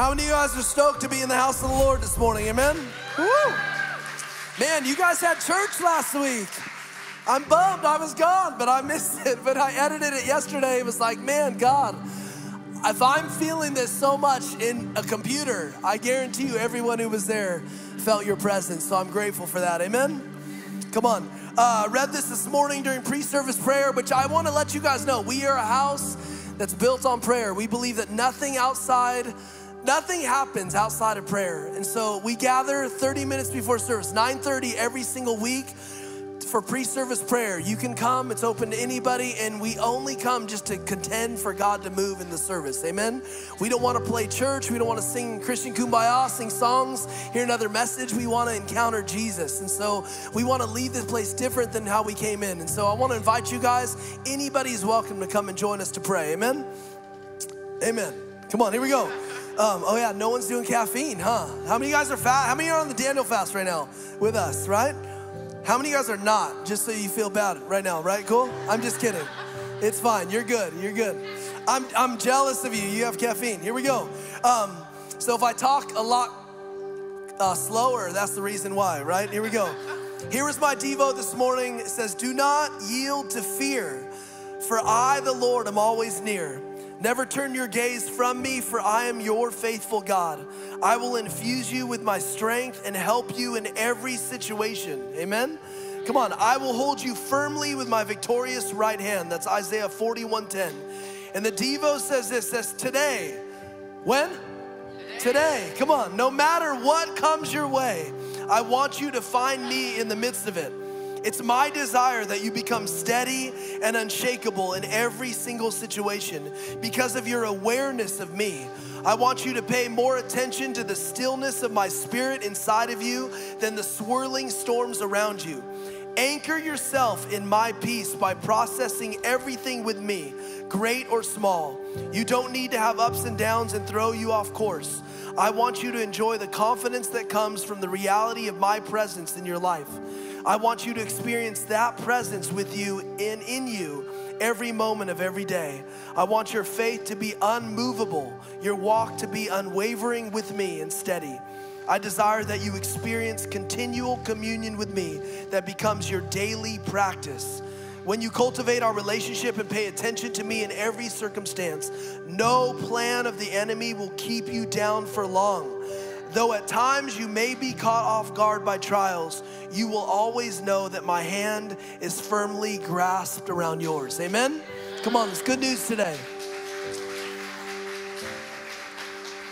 How many of you guys are stoked to be in the house of the Lord this morning? Amen? Woo! Man, you guys had church last week. I'm bummed I was gone, but I missed it. But I edited it yesterday. It was like, man, God, if I'm feeling this so much in a computer, I guarantee you everyone who was there felt your presence. So I'm grateful for that. Amen? Come on. Uh, read this this morning during pre service prayer, which I want to let you guys know we are a house that's built on prayer. We believe that nothing outside nothing happens outside of prayer and so we gather 30 minutes before service 9.30 every single week for pre service prayer. You can come, it's open to anybody, and we only come just to contend for God to move in the service. Amen? We don't want to play church. We don't want to sing Christian kumbaya, sing songs, hear another message. We want to encounter Jesus. And so we want to leave this place different than how we came in. And so I want to invite you guys, anybody is welcome to come and join us to pray. Amen? Amen. Come on, here we go. Um, oh yeah, no one's doing caffeine, huh? How many guys are fast? How many are on the Daniel fast right now with us, right? How many guys are not? Just so you feel bad right now, right? Cool? I'm just kidding. It's fine. You're good. You're good. I'm, I'm jealous of you. You have caffeine. Here we go. Um, so if I talk a lot uh, slower, that's the reason why, right? Here we go. Here is my Devo this morning. It says, Do not yield to fear, for I, the Lord, am always near. Never turn your gaze from me, for I am your faithful God. I will infuse you with my strength and help you in every situation. Amen? Come on, I will hold you firmly with my victorious right hand. That's Isaiah 41:10. And the Devo says this, says today. When? Today. Come on, no matter what comes your way, I want you to find me in the midst of it. It's my desire that you become steady and unshakable in every single situation because of your awareness of me. I want you to pay more attention to the stillness of my spirit inside of you than the swirling storms around you. Anchor yourself in my peace by processing everything with me, great or small. You don't need to have ups and downs and throw you off course. I want you to enjoy the confidence that comes from the reality of my presence in your life. I want you to experience that presence with you and in you every moment of every day. I want your faith to be unmovable, your walk to be unwavering with me and steady. I desire that you experience continual communion with me that becomes your daily practice. When you cultivate our relationship and pay attention to me in every circumstance, no plan of the enemy will keep you down for long. Though at times you may be caught off guard by trials, you will always know that my hand is firmly grasped around yours. Amen? Come on, it's good news today.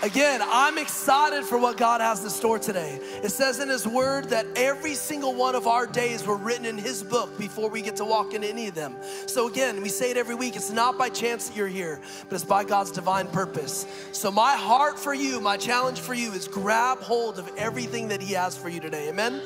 Again, I'm excited for what God has in store today. It says in His Word that every single one of our days were written in His book before we get to walk in any of them. So, again, we say it every week it's not by chance that you're here, but it's by God's divine purpose. So, my heart for you, my challenge for you is grab hold of everything that He has for you today. Amen?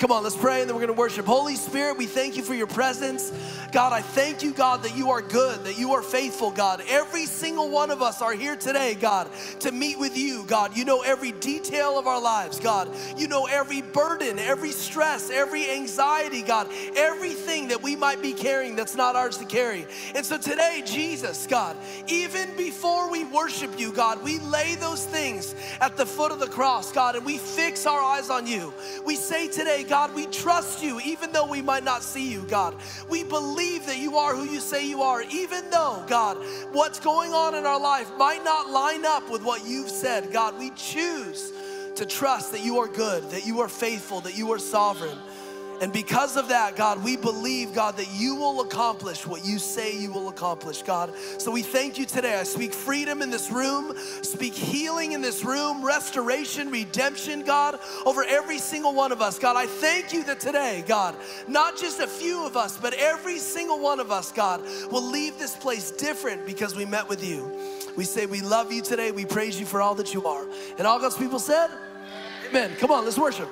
Come on, let's pray and then we're gonna worship. Holy Spirit, we thank you for your presence. God, I thank you, God, that you are good, that you are faithful, God. Every single one of us are here today, God, to meet with you, God. You know every detail of our lives, God. You know every burden, every stress, every anxiety, God, everything that we might be carrying that's not ours to carry. And so today, Jesus, God, even before we worship you, God, we lay those things at the foot of the cross, God, and we fix our eyes on you. We say today, God, we trust you even though we might not see you, God. We believe that you are who you say you are, even though, God, what's going on in our life might not line up with what you've said. God, we choose to trust that you are good, that you are faithful, that you are sovereign. And because of that, God, we believe, God, that you will accomplish what you say you will accomplish, God. So we thank you today. I speak freedom in this room, speak healing in this room, restoration, redemption, God, over every single one of us. God, I thank you that today, God, not just a few of us, but every single one of us, God, will leave this place different because we met with you. We say we love you today. We praise you for all that you are. And all God's people said, Amen. Come on, let's worship.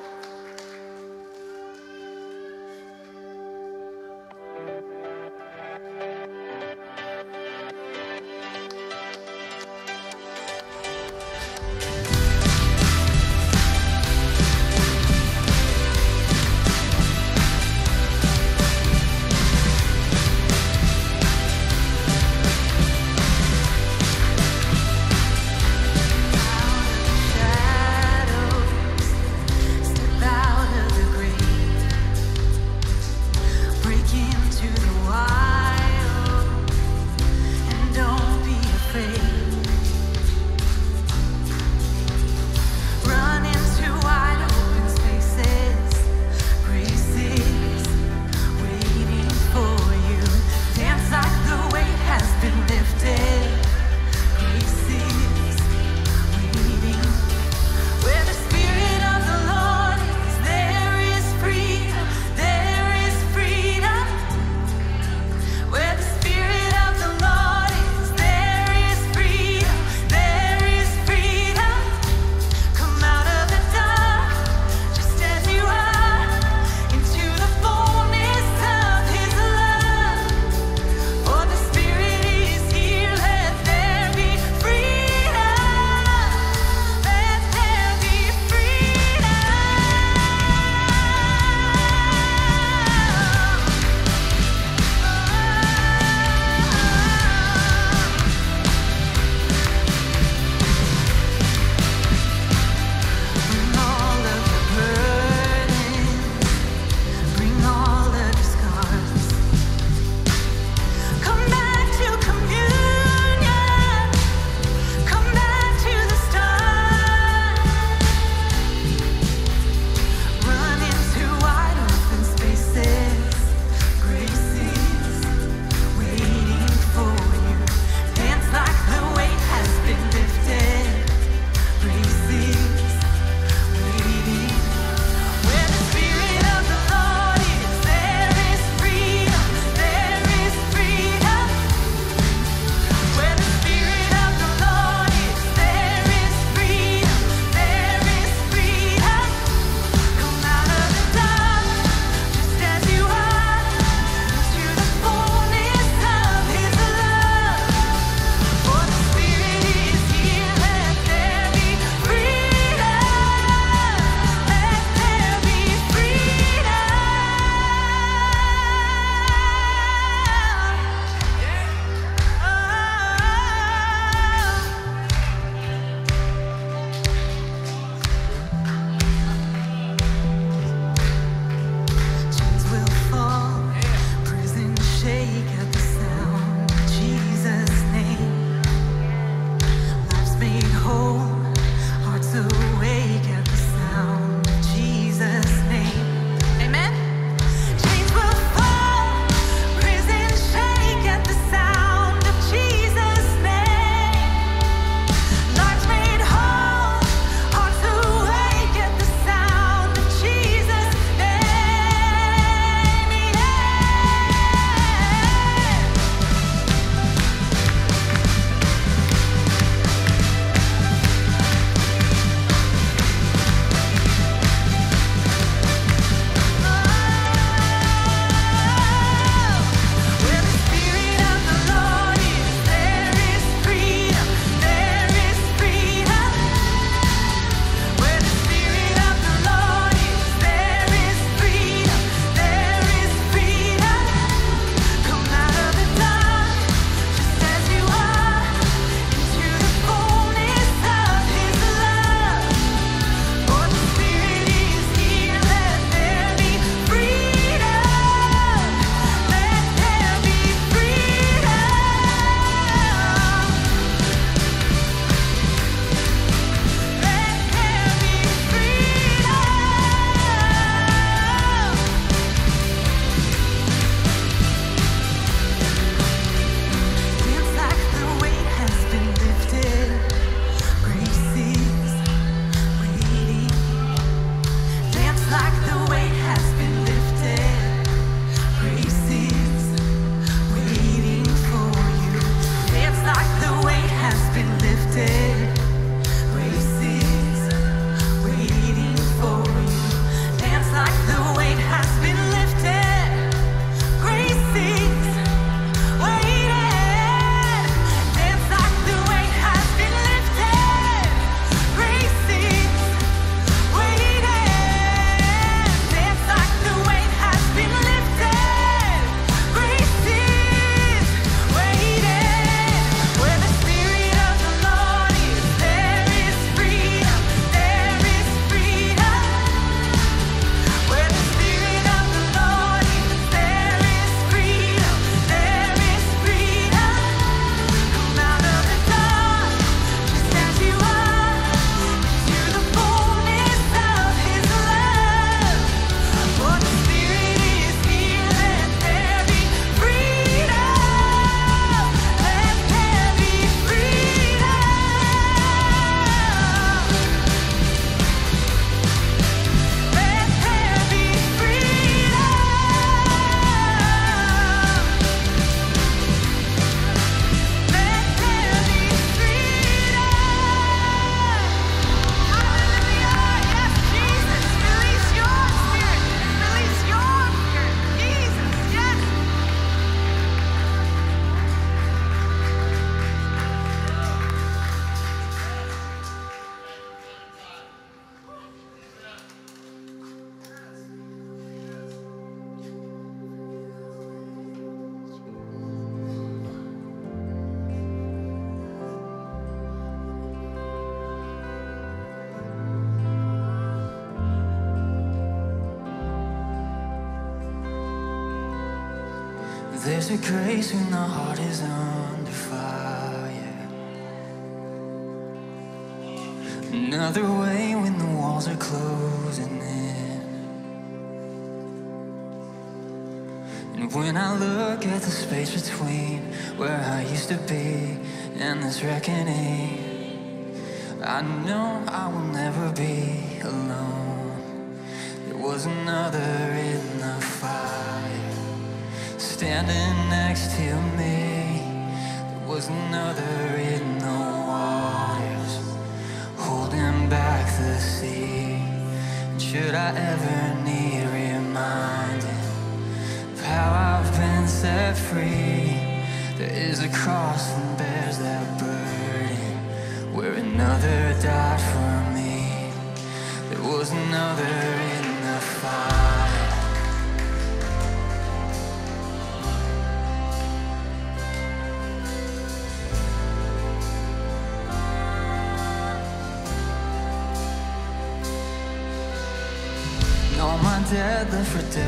When the heart is under for dead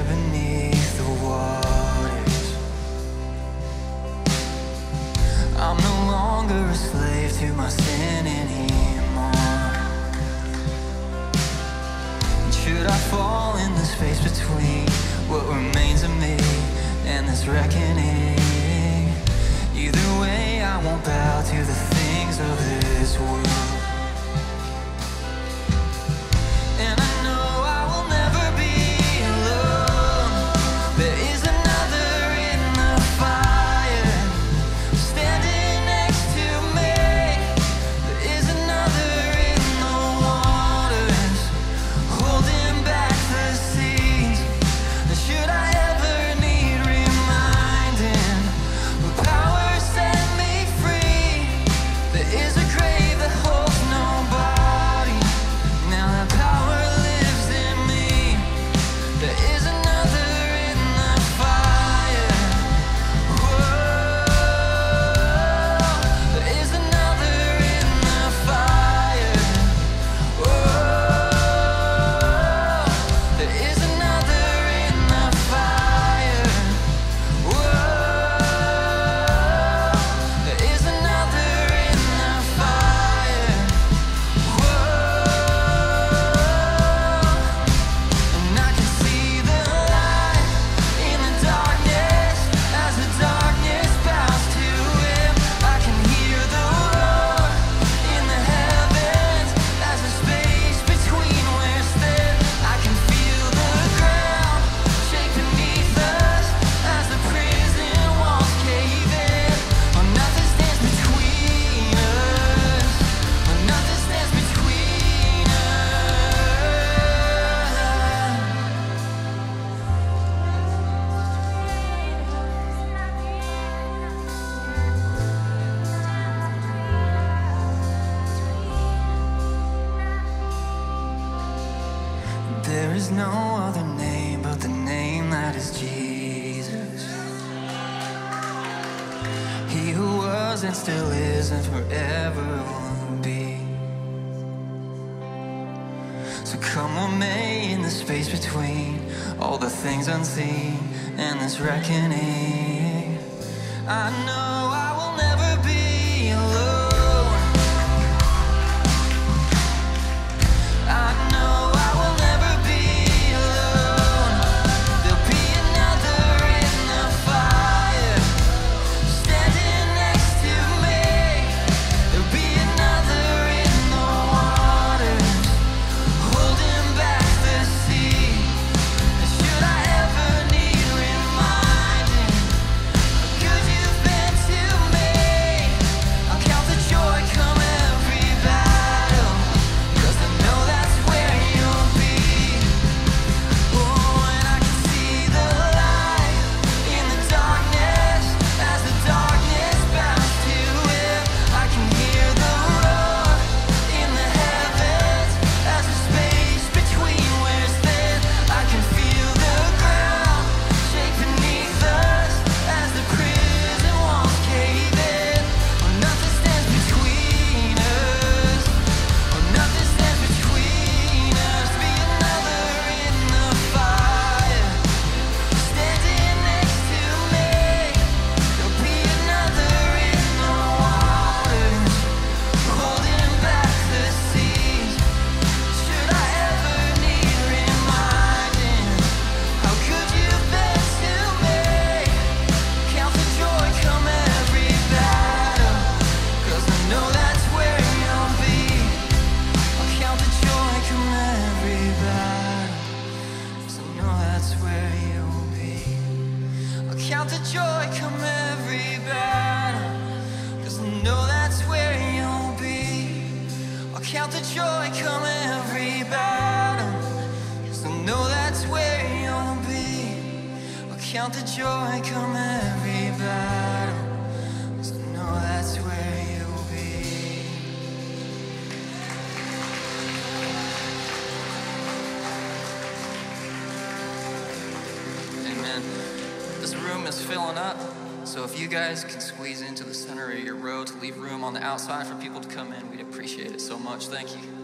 filling up. So if you guys can squeeze into the center of your row to leave room on the outside for people to come in, we'd appreciate it so much. Thank you.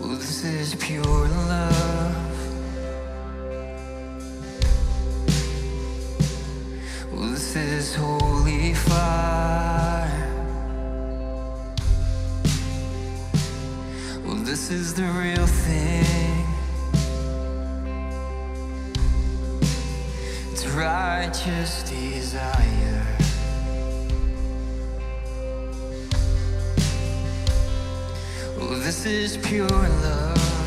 This is pure love. This is holy. is pure love.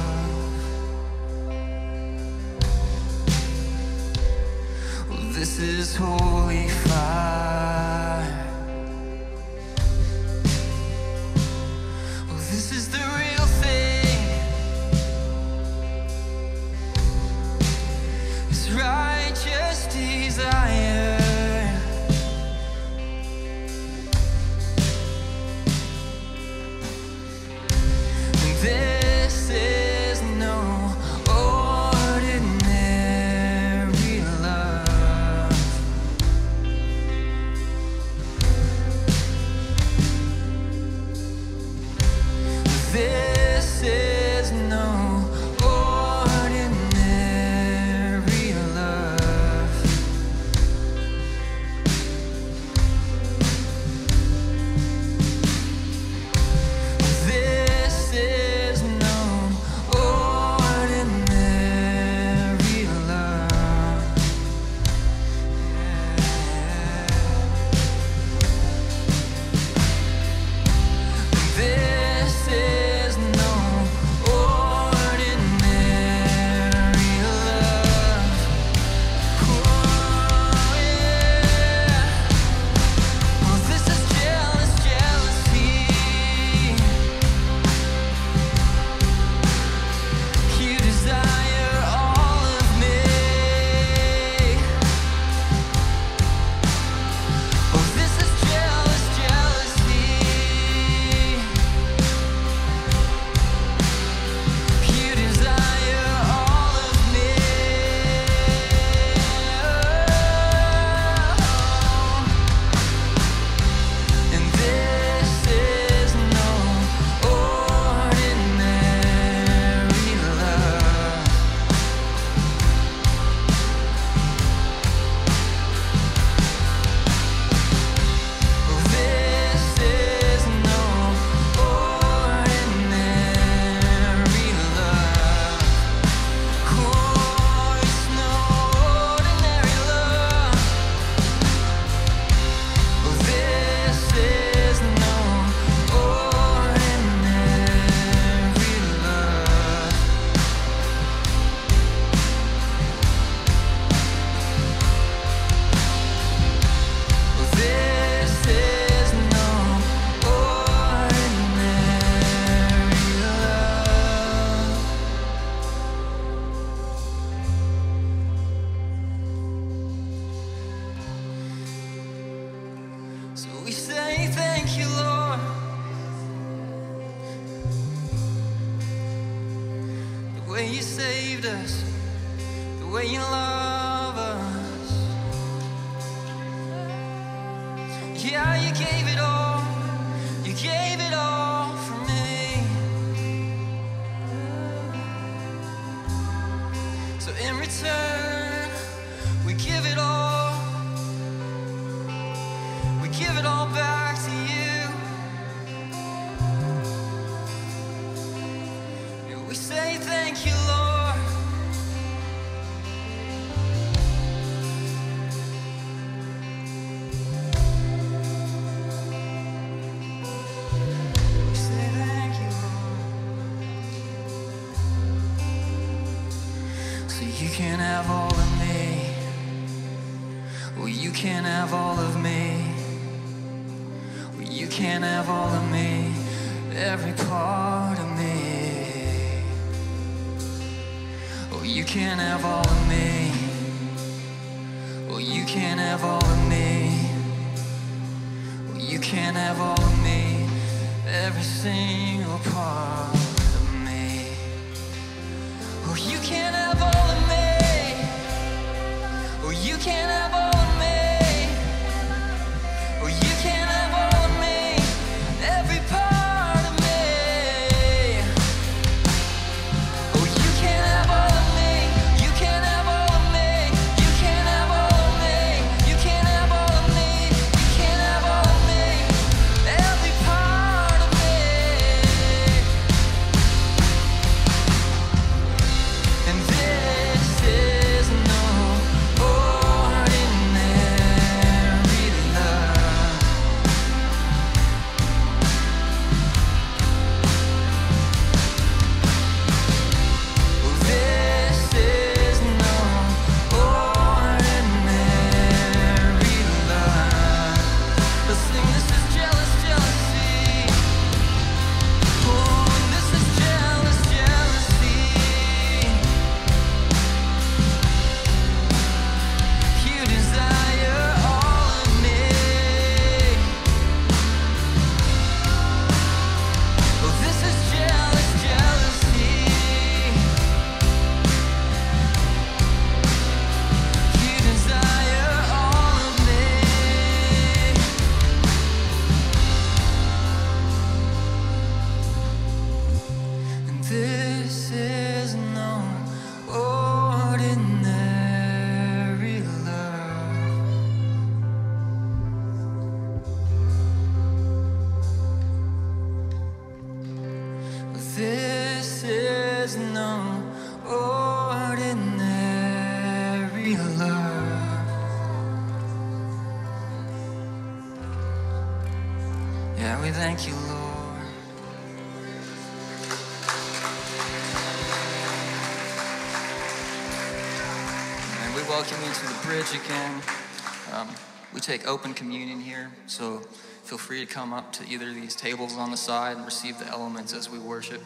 We say thank you, Lord. The way you saved us, the way you loved Yeah, we thank you, Lord. And we welcome you to the bridge again. Um, we take open communion here, so feel free to come up to either of these tables on the side and receive the elements as we worship.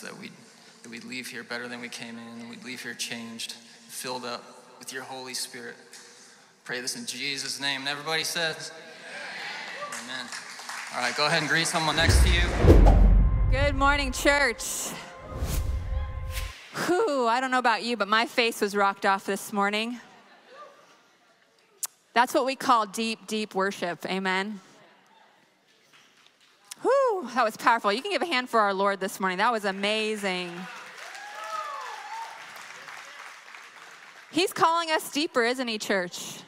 That we that we'd leave here better than we came in, and we'd leave here changed, filled up with your Holy Spirit. Pray this in Jesus' name. And everybody says, Amen. All right, go ahead and greet someone next to you. Good morning, church. Whew, I don't know about you, but my face was rocked off this morning. That's what we call deep, deep worship. Amen. Whew, that was powerful. You can give a hand for our Lord this morning. That was amazing. He's calling us deeper, isn't he, church?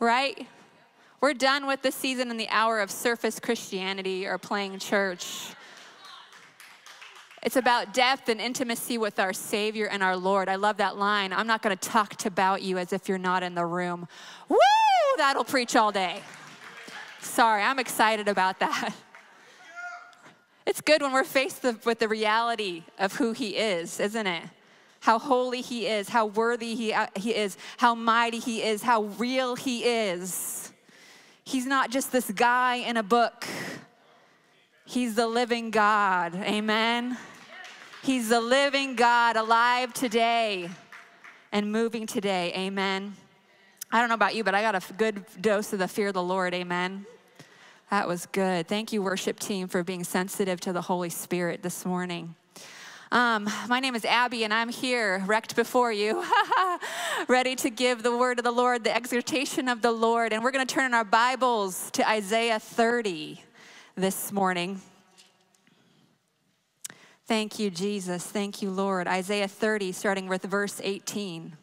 Right? We're done with the season and the hour of surface Christianity or playing church. It's about depth and intimacy with our Savior and our Lord. I love that line. I'm not going to talk about you as if you're not in the room. Woo! That'll preach all day. Sorry, I'm excited about that. It's good when we're faced with the reality of who He is, isn't it? How holy He is, how worthy He, uh, he is, how mighty He is, how real He is. He's not just this guy in a book, He's the living God. Amen. He's the living God alive today and moving today. Amen. I don't know about you, but I got a good dose of the fear of the Lord. Amen. That was good. Thank you, worship team, for being sensitive to the Holy Spirit this morning. Um, my name is Abby, and I'm here, wrecked before you, ready to give the word of the Lord, the exhortation of the Lord. And we're going to turn in our Bibles to Isaiah 30 this morning. Thank you, Jesus. Thank you, Lord. Isaiah 30, starting with verse 18.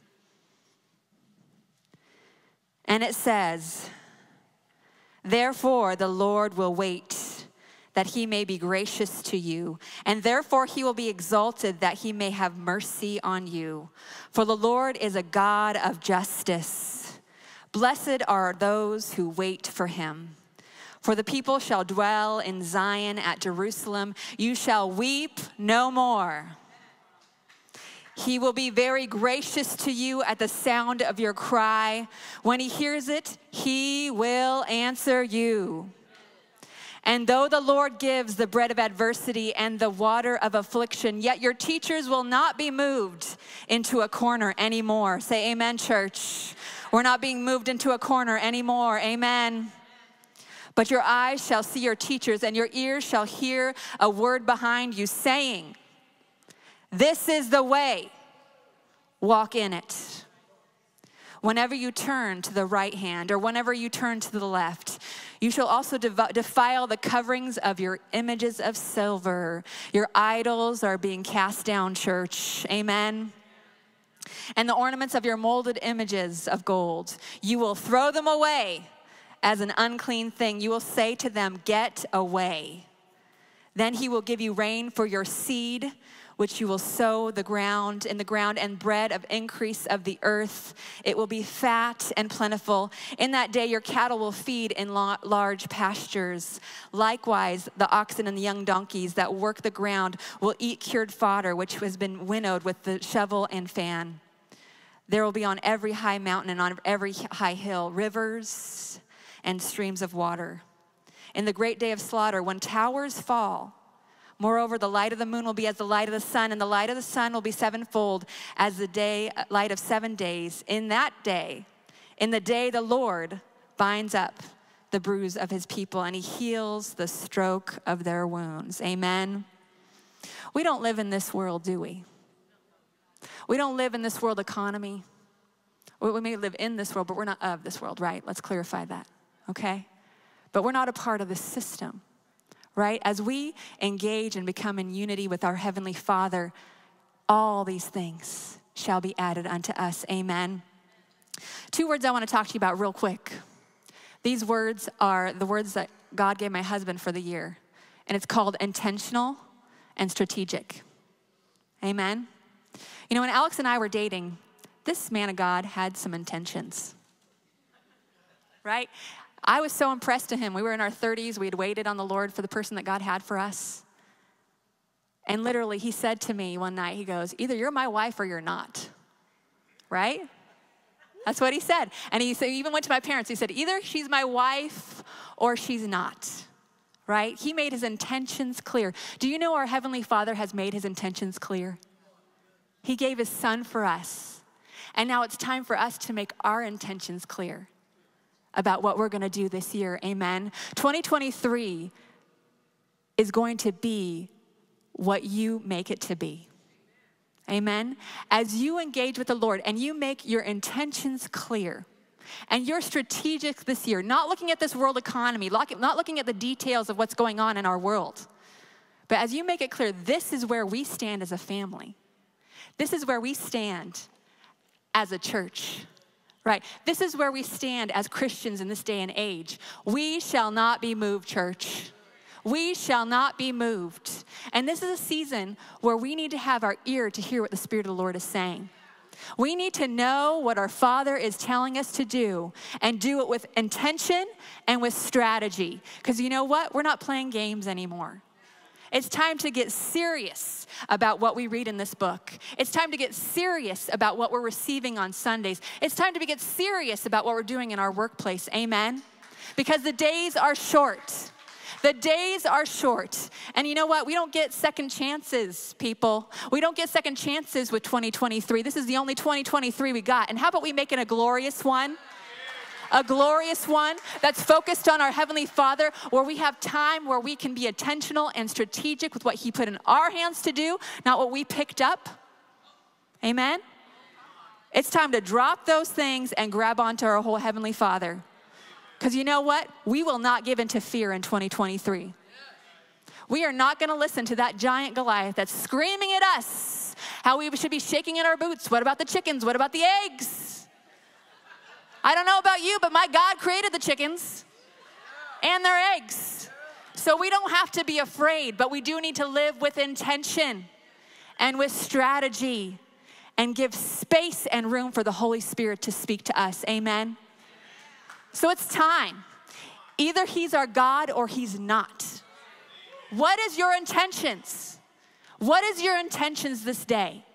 And it says, Therefore, the Lord will wait that he may be gracious to you, and therefore he will be exalted that he may have mercy on you. For the Lord is a God of justice. Blessed are those who wait for him. For the people shall dwell in Zion at Jerusalem. You shall weep no more. He will be very gracious to you at the sound of your cry. When he hears it, he will answer you. And though the Lord gives the bread of adversity and the water of affliction, yet your teachers will not be moved into a corner anymore. Say amen, church. We're not being moved into a corner anymore. Amen. But your eyes shall see your teachers, and your ears shall hear a word behind you saying, this is the way, walk in it. Whenever you turn to the right hand or whenever you turn to the left, you shall also defile the coverings of your images of silver. Your idols are being cast down, church. Amen. And the ornaments of your molded images of gold, you will throw them away as an unclean thing. You will say to them, Get away. Then he will give you rain for your seed which you will sow the ground in the ground and bread of increase of the earth. It will be fat and plentiful. In that day your cattle will feed in large pastures. Likewise the oxen and the young donkeys that work the ground will eat cured fodder which has been winnowed with the shovel and fan. There will be on every high mountain and on every high hill rivers and streams of water. In the great day of slaughter when towers fall Moreover, the light of the moon will be as the light of the sun, and the light of the sun will be sevenfold as the day uh, light of seven days. In that day, in the day the Lord binds up the bruise of his people and he heals the stroke of their wounds. Amen. We don't live in this world, do we? We don't live in this world economy. We may live in this world, but we're not of this world, right? Let's clarify that, okay? But we're not a part of the system right? As we engage and become in unity with our Heavenly Father, all these things shall be added unto us. Amen. Two words I want to talk to you about real quick. These words are the words that God gave my husband for the year, and it's called intentional and strategic. Amen. You know, when Alex and I were dating, this man of God had some intentions, right? I was so impressed to him. We were in our 30s. We had waited on the Lord for the person that God had for us. And literally, he said to me one night, he goes, Either you're my wife or you're not. right? That's what he said. And he, he even went to my parents. He said, either she's my wife or she's not, right? He made his intentions clear. Do you know our Heavenly Father has made his intentions clear? He gave his son for us. And now it's time for us to make our intentions clear about what we're going to do this year. Amen. 2023 is going to be what you make it to be. Amen. As you engage with the Lord and you make your intentions clear, and you're strategic this year, not looking at this world economy, not looking at the details of what's going on in our world, but as you make it clear, this is where we stand as a family. This is where we stand as a church, right? This is where we stand as Christians in this day and age. We shall not be moved, church. We shall not be moved. And this is a season where we need to have our ear to hear what the Spirit of the Lord is saying. We need to know what our Father is telling us to do and do it with intention and with strategy. Because you know what? We're not playing games anymore. It's time to get serious about what we read in this book. It's time to get serious about what we're receiving on Sundays. It's time to get serious about what we're doing in our workplace. Amen? Because the days are short. The days are short. And you know what? We don't get second chances, people. We don't get second chances with 2023. This is the only 2023 we got. And how about we make it a glorious one? A glorious one that's focused on our Heavenly Father, where we have time where we can be intentional and strategic with what He put in our hands to do, not what we picked up. Amen? It's time to drop those things and grab onto our whole Heavenly Father. Because you know what? We will not give in to fear in 2023. We are not going to listen to that giant Goliath that's screaming at us how we should be shaking in our boots. What about the chickens? What about the eggs? I don't know about you, but my God created the chickens and their eggs. So we don't have to be afraid, but we do need to live with intention and with strategy and give space and room for the Holy Spirit to speak to us. Amen. So it's time. Either he's our God or he's not. What is your intentions? What is your intentions this day?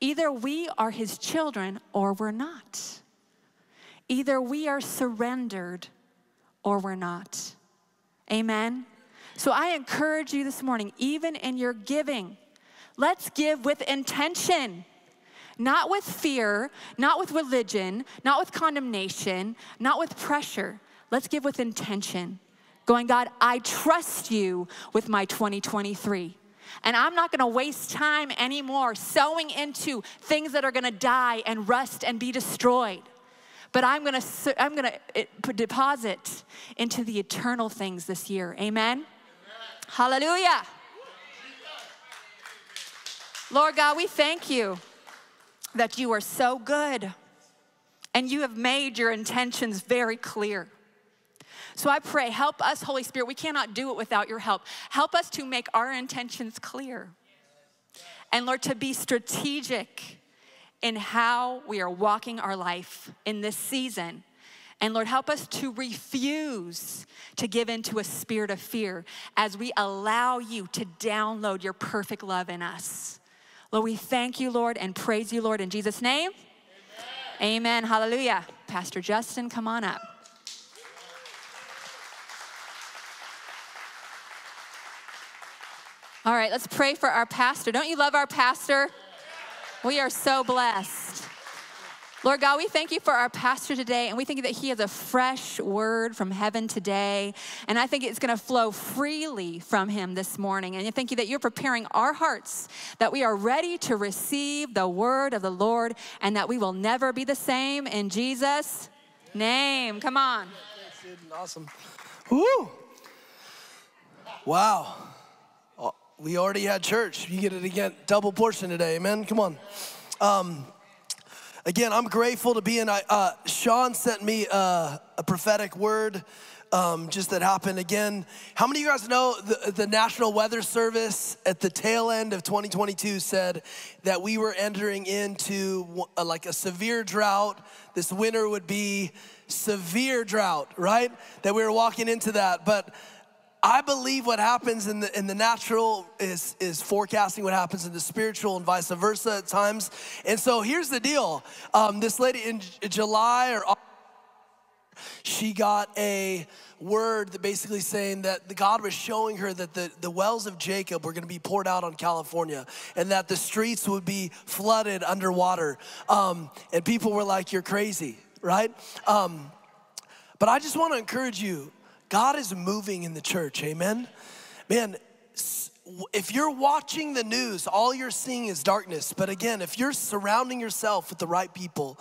Either we are his children or we're not. Either we are surrendered or we're not. Amen. So I encourage you this morning, even in your giving, let's give with intention. Not with fear, not with religion, not with condemnation, not with pressure. Let's give with intention. Going, God, I trust you with my 2023. And I'm not gonna waste time anymore sowing into things that are gonna die and rust and be destroyed. But I'm gonna, I'm gonna deposit into the eternal things this year. Amen? Amen. Hallelujah. Lord God, we thank you that you are so good and you have made your intentions very clear. So I pray, help us, Holy Spirit. We cannot do it without your help. Help us to make our intentions clear. And Lord, to be strategic in how we are walking our life in this season. And Lord, help us to refuse to give into a spirit of fear as we allow you to download your perfect love in us. Lord, we thank you, Lord, and praise you, Lord, in Jesus' name. Amen. Amen. Hallelujah. Pastor Justin, come on up. All right, let's pray for our pastor. Don't you love our pastor? We are so blessed. Lord God, we thank you for our pastor today, and we think that he has a fresh word from heaven today. And I think it's going to flow freely from him this morning. And I thank you that you're preparing our hearts, that we are ready to receive the word of the Lord, and that we will never be the same in Jesus' name. Come on. Awesome. Woo! Wow. We already had church. You get it again, double portion today. Amen. Come on. Um, Again, I'm grateful to be in. Uh, Sean sent me uh, a prophetic word um, just that happened again. How many of you guys know the, the, National Weather Service at the tail end of 2022 said that we were entering into a, like a severe drought? This winter would be severe drought, right? That we were walking into that. But I believe what happens in the in the natural is is forecasting what happens in the spiritual and vice versa at times. And so here's the deal: um, this lady in July or she got a word that basically saying that the God was showing her that the, the wells of Jacob were going to be poured out on California and that the streets would be flooded underwater. Um, and people were like, You're crazy, right? Um, but I just want to encourage you God is moving in the church, amen? Man, if you're watching the news, all you're seeing is darkness. But again, if you're surrounding yourself with the right people,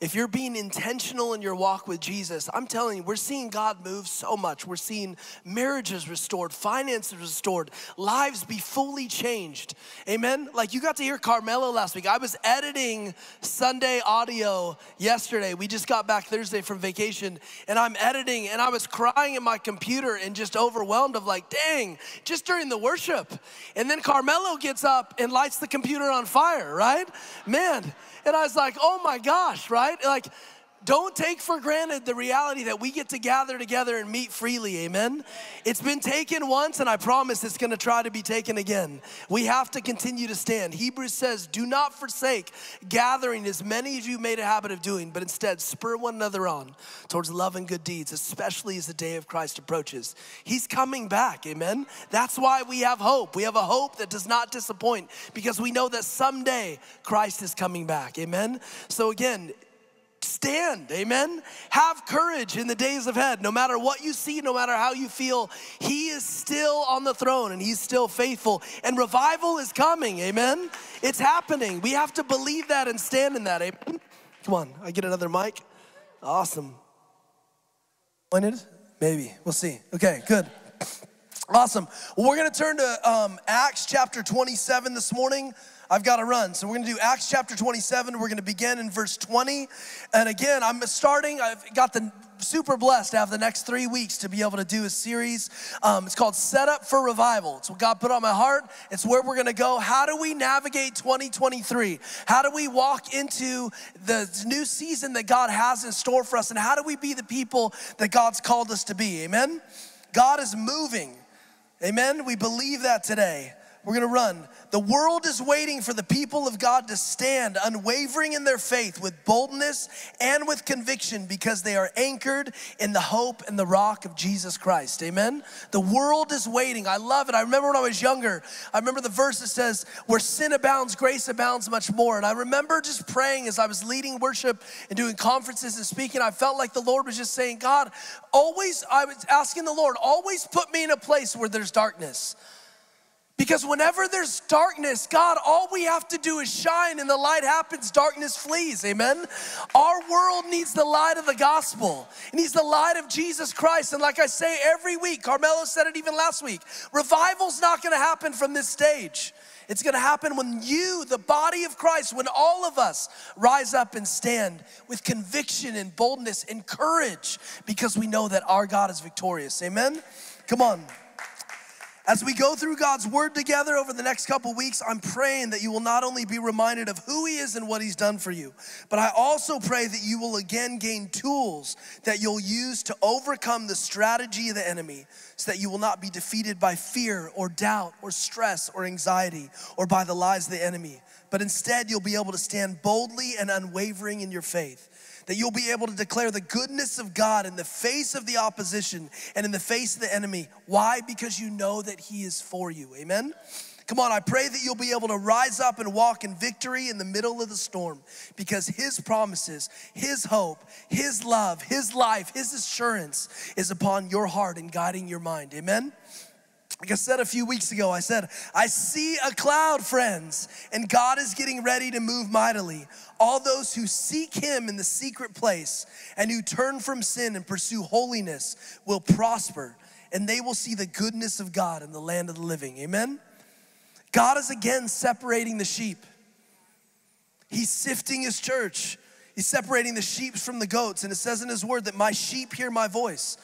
if you're being intentional in your walk with Jesus, I'm telling you, we're seeing God move so much. We're seeing marriages restored, finances restored, lives be fully changed. Amen? Like you got to hear Carmelo last week. I was editing Sunday audio yesterday. We just got back Thursday from vacation, and I'm editing, and I was crying in my computer and just overwhelmed of like, dang, just during the worship. And then Carmelo gets up and lights the computer on fire, right? Man, and I was like, oh my gosh, right? Like, don't take for granted the reality that we get to gather together and meet freely, amen? It's been taken once, and I promise it's gonna try to be taken again. We have to continue to stand. Hebrews says, Do not forsake gathering as many of you made a habit of doing, but instead spur one another on towards love and good deeds, especially as the day of Christ approaches. He's coming back, amen? That's why we have hope. We have a hope that does not disappoint because we know that someday Christ is coming back, amen? So again, stand, amen? Have courage in the days ahead. No matter what you see, no matter how you feel, He is still on the throne and He's still faithful. And revival is coming, amen? It's happening. We have to believe that and stand in that, amen? Come on, I get another mic. Awesome. Pointed? Maybe. We'll see. Okay, good. Awesome. We're going to turn to um, Acts chapter 27 this morning. I've got to run. So we're going to do Acts chapter 27. We're going to begin in verse 20. And again, I'm starting, I've got the super blessed to have the next three weeks to be able to do a series. Um, it's called Set Up for Revival. It's what God put on my heart. It's where we're going to go. How do we navigate 2023? How do we walk into the new season that God has in store for us? And how do we be the people that God's called us to be? Amen? God is moving. Amen? We believe that today. We're gonna run. The world is waiting for the people of God to stand unwavering in their faith with boldness and with conviction because they are anchored in the hope and the rock of Jesus Christ. Amen? The world is waiting. I love it. I remember when I was younger, I remember the verse that says, Where sin abounds, grace abounds much more. And I remember just praying as I was leading worship and doing conferences and speaking. I felt like the Lord was just saying, God, always, I was asking the Lord, always put me in a place where there's darkness. Because whenever there's darkness, God, all we have to do is shine and the light happens, darkness flees. Amen. Our world needs the light of the gospel. It needs the light of Jesus Christ. And like I say every week, Carmelo said it even last week, revival's not gonna happen from this stage. It's gonna happen when you, the body of Christ, when all of us rise up and stand with conviction and boldness and courage because we know that our God is victorious. Amen. Come on. As we go through God's word together over the next couple weeks, I'm praying that you will not only be reminded of who He is and what He's done for you, but I also pray that you will again gain tools that you'll use to overcome the strategy of the enemy so that you will not be defeated by fear or doubt or stress or anxiety or by the lies of the enemy, but instead you'll be able to stand boldly and unwavering in your faith that you'll be able to declare the goodness of God in the face of the opposition and in the face of the enemy. Why? Because you know that He is for you. Amen? Come on, I pray that you'll be able to rise up and walk in victory in the middle of the storm because His promises, His hope, His love, His life, His assurance is upon your heart and guiding your mind. Amen? Like I said a few weeks ago, I said, I see a cloud, friends, and God is getting ready to move mightily. All those who seek Him in the secret place and who turn from sin and pursue holiness will prosper, and they will see the goodness of God in the land of the living. Amen? God is again separating the sheep. He's sifting His church. He's separating the sheep from the goats, and it says in His word that my sheep hear my voice.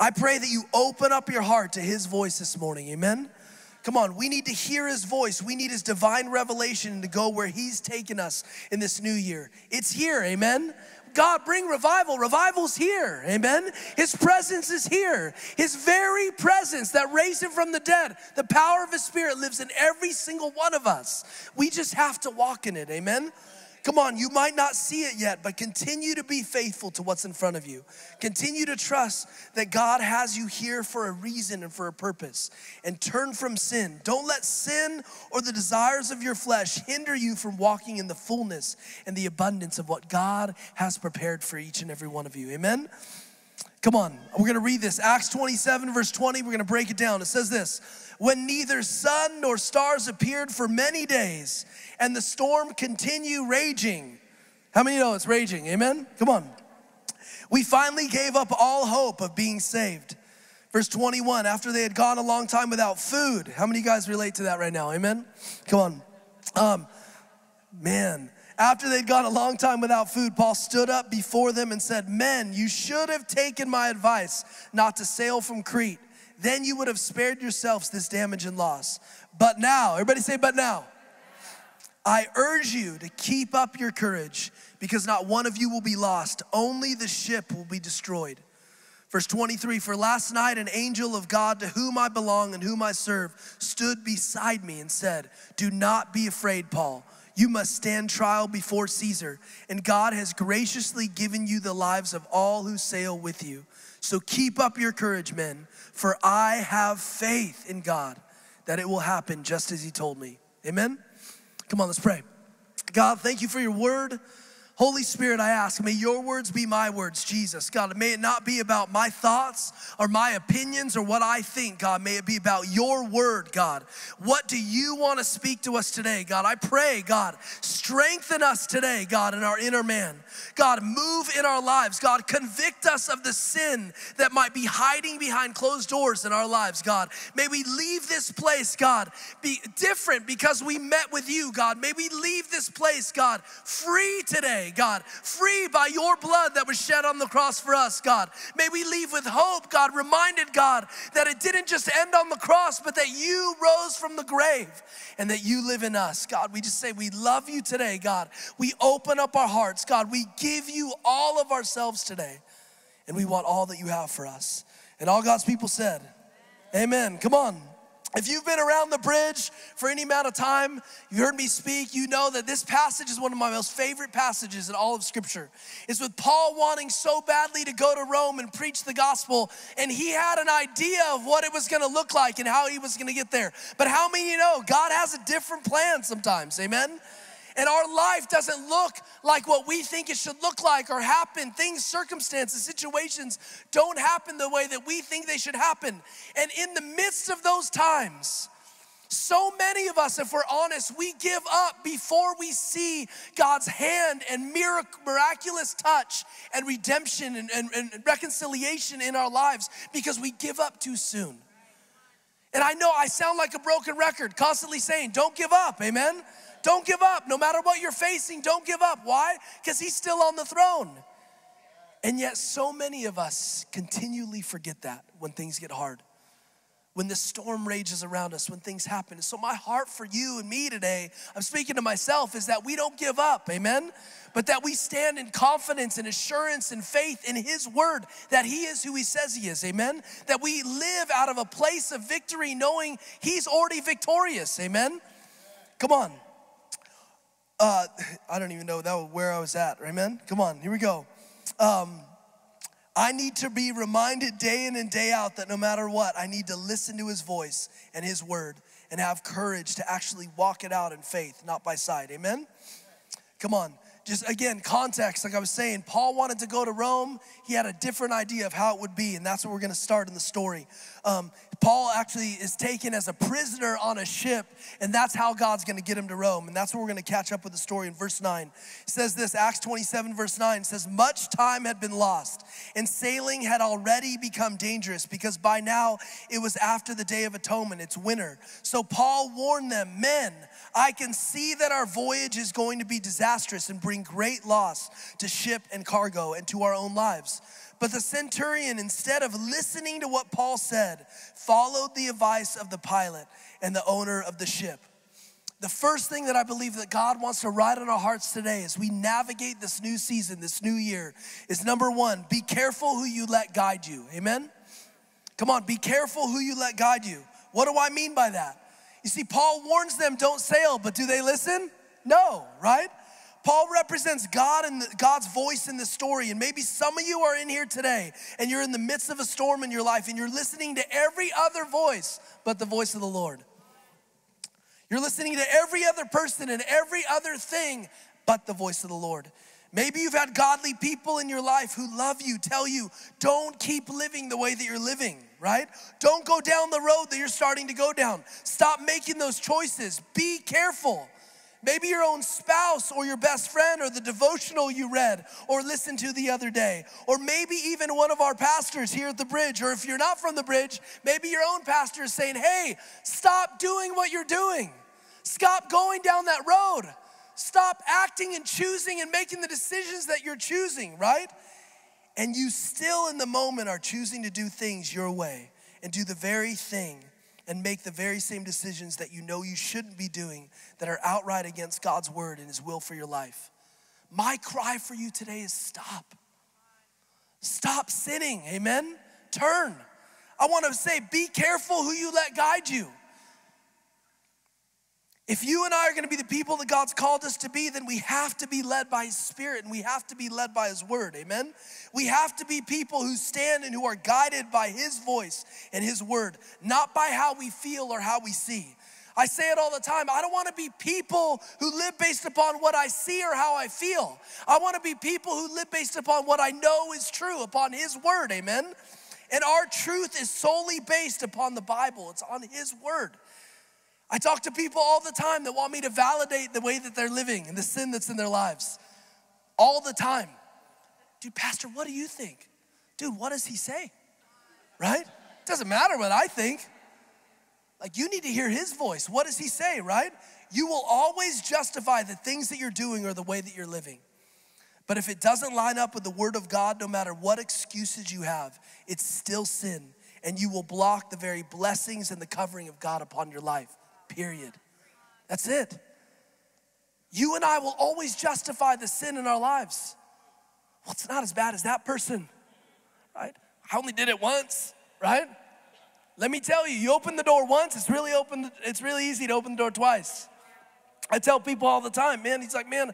I pray that you open up your heart to His voice this morning. Amen. Come on, we need to hear His voice. We need His divine revelation to go where He's taken us in this new year. It's here, amen. God, bring revival. Revival's here. Amen. His presence is here. His very presence that raised him from the dead, the power of his spirit lives in every single one of us. We just have to walk in it. Amen. Come on, you might not see it yet, but continue to be faithful to what's in front of you. Continue to trust that God has you here for a reason and for a purpose. And turn from sin. Don't let sin or the desires of your flesh hinder you from walking in the fullness and the abundance of what God has prepared for each and every one of you. Amen? Come on, we're gonna read this. Acts 27, verse 20, we're gonna break it down. It says this When neither sun nor stars appeared for many days, and the storm continued raging. How many know it's raging? Amen? Come on. We finally gave up all hope of being saved. Verse 21, after they had gone a long time without food. How many guys relate to that right now? Amen? Come on. Um, man, after they'd gone a long time without food, Paul stood up before them and said, Men, you should have taken my advice not to sail from Crete. Then you would have spared yourselves this damage and loss. But now, everybody say, but now. I urge you to keep up your courage because not one of you will be lost, only the ship will be destroyed. Verse 23 For last night an angel of God to whom I belong and whom I serve stood beside me and said, Do not be afraid, Paul. You must stand trial before Caesar, and God has graciously given you the lives of all who sail with you. So keep up your courage, men, for I have faith in God that it will happen just as He told me. Amen. Come on, let's pray. God, thank you for your word. Holy Spirit, I ask, may your words be my words, Jesus. God, may it not be about my thoughts or my opinions or what I think, God. May it be about your word, God. What do you want to speak to us today, God? I pray, God, strengthen us today, God, in our inner man. God, move in our lives. God, convict us of the sin that might be hiding behind closed doors in our lives, God. May we leave this place, God, be different because we met with you, God. May we leave this place, God, free today God. Free by your blood that was shed on the cross for us, God. May we leave with hope, God, reminded, God, that it didn't just end on the cross, but that you rose from the grave and that you live in us. God, we just say we love you today, God. We open up our hearts, God. We give you all of ourselves today, and we want all that you have for us. And all God's people said, Amen. Come on. If you've been around the bridge for any amount of time, you heard me speak, you know that this passage is one of my most favorite passages in all of Scripture. It's with Paul wanting so badly to go to Rome and preach the gospel, and he had an idea of what it was gonna look like and how he was gonna get there. But how many you know God has a different plan sometimes, amen? And our life doesn't look like what we think it should look like or happen, things, circumstances, situations don't happen the way that we think they should happen. And in the midst of those times, so many of us, if we're honest, we give up before we see God's hand and miraculous touch and redemption and, and, and reconciliation in our lives because we give up too soon. And I know I sound like a broken record, constantly saying, don't give up, amen? Don't give up. No matter what you're facing, don't give up. Why? Because He's still on the throne. And yet, so many of us continually forget that when things get hard, when the storm rages around us, when things happen. So, my heart for you and me today, I'm speaking to myself, is that we don't give up, amen? But that we stand in confidence and assurance and faith in His word that He is who He says He is, amen? That we live out of a place of victory knowing He's already victorious, amen? Come on. Uh, I don't even know that was where I was at. Amen. Come on, here we go. Um, I need to be reminded day in and day out that no matter what, I need to listen to His voice and His word and have courage to actually walk it out in faith, not by sight. Amen. Come on just again, context, like I was saying, Paul wanted to go to Rome. He had a different idea of how it would be, and that's what we're gonna start in the story. Um, Paul actually is taken as a prisoner on a ship, and that's how God's gonna get him to Rome. And that's where we're gonna catch up with the story in verse 9. It says this Acts 27, verse 9 says, Much time had been lost, and sailing had already become dangerous because by now it was after the day of atonement, it's winter. So Paul warned them, Men, I can see that our voyage is going to be disastrous and bring great loss to ship and cargo and to our own lives. But the centurion, instead of listening to what Paul said, followed the advice of the pilot and the owner of the ship. the first thing that I believe that God wants to write on our hearts today as we navigate this new season, this new year, is number one, be careful who you let guide you. Amen? Come on, be careful who you let guide you. What do I mean by that? You see, Paul warns them, don't sail, but do they listen? No, right? Paul represents God and God's voice in the story. And maybe some of you are in here today and you're in the midst of a storm in your life and you're listening to every other voice but the voice of the Lord. You're listening to every other person and every other thing but the voice of the Lord. Maybe you've had godly people in your life who love you, tell you, don't keep living the way that you're living, right? Don't go down the road that you're starting to go down. Stop making those choices. Be careful. Maybe your own spouse or your best friend or the devotional you read or listened to the other day. Or maybe even one of our pastors here at the bridge. Or if you're not from the bridge, maybe your own pastor is saying, hey, stop doing what you're doing. Stop going down that road. Stop acting and choosing and making the decisions that you're choosing, right? And you still in the moment are choosing to do things your way and do the very thing and make the very same decisions that you know you shouldn't be doing that are outright against God's word and his will for your life. My cry for you today is stop. Stop sinning, amen? Turn. I want to say, be careful who you let guide you. If you and I are going to be the people that God's called us to be, then we have to be led by His Spirit and we have to be led by His Word. Amen? We have to be people who stand and who are guided by His voice and His Word, not by how we feel or how we see. I say it all the time. I don't want to be people who live based upon what I see or how I feel. I want to be people who live based upon what I know is true, upon His Word. Amen? And our truth is solely based upon the Bible, it's on His Word. I talk to people all the time that want me to validate the way that they're living and the sin that's in their lives. All the time. Dude, Pastor, what do you think? Dude, what does he say? Right? It doesn't matter what I think. Like, you need to hear his voice. What does he say, right? You will always justify the things that you're doing or the way that you're living. But if it doesn't line up with the word of God, no matter what excuses you have, it's still sin. And you will block the very blessings and the covering of God upon your life period. That's it. You and I will always justify the sin in our lives. Well, it's not as bad as that person, right? I only did it once, right? Let me tell you, you open the door once, it's really open, it's really easy to open the door twice. I tell people all the time, man, he's like, man,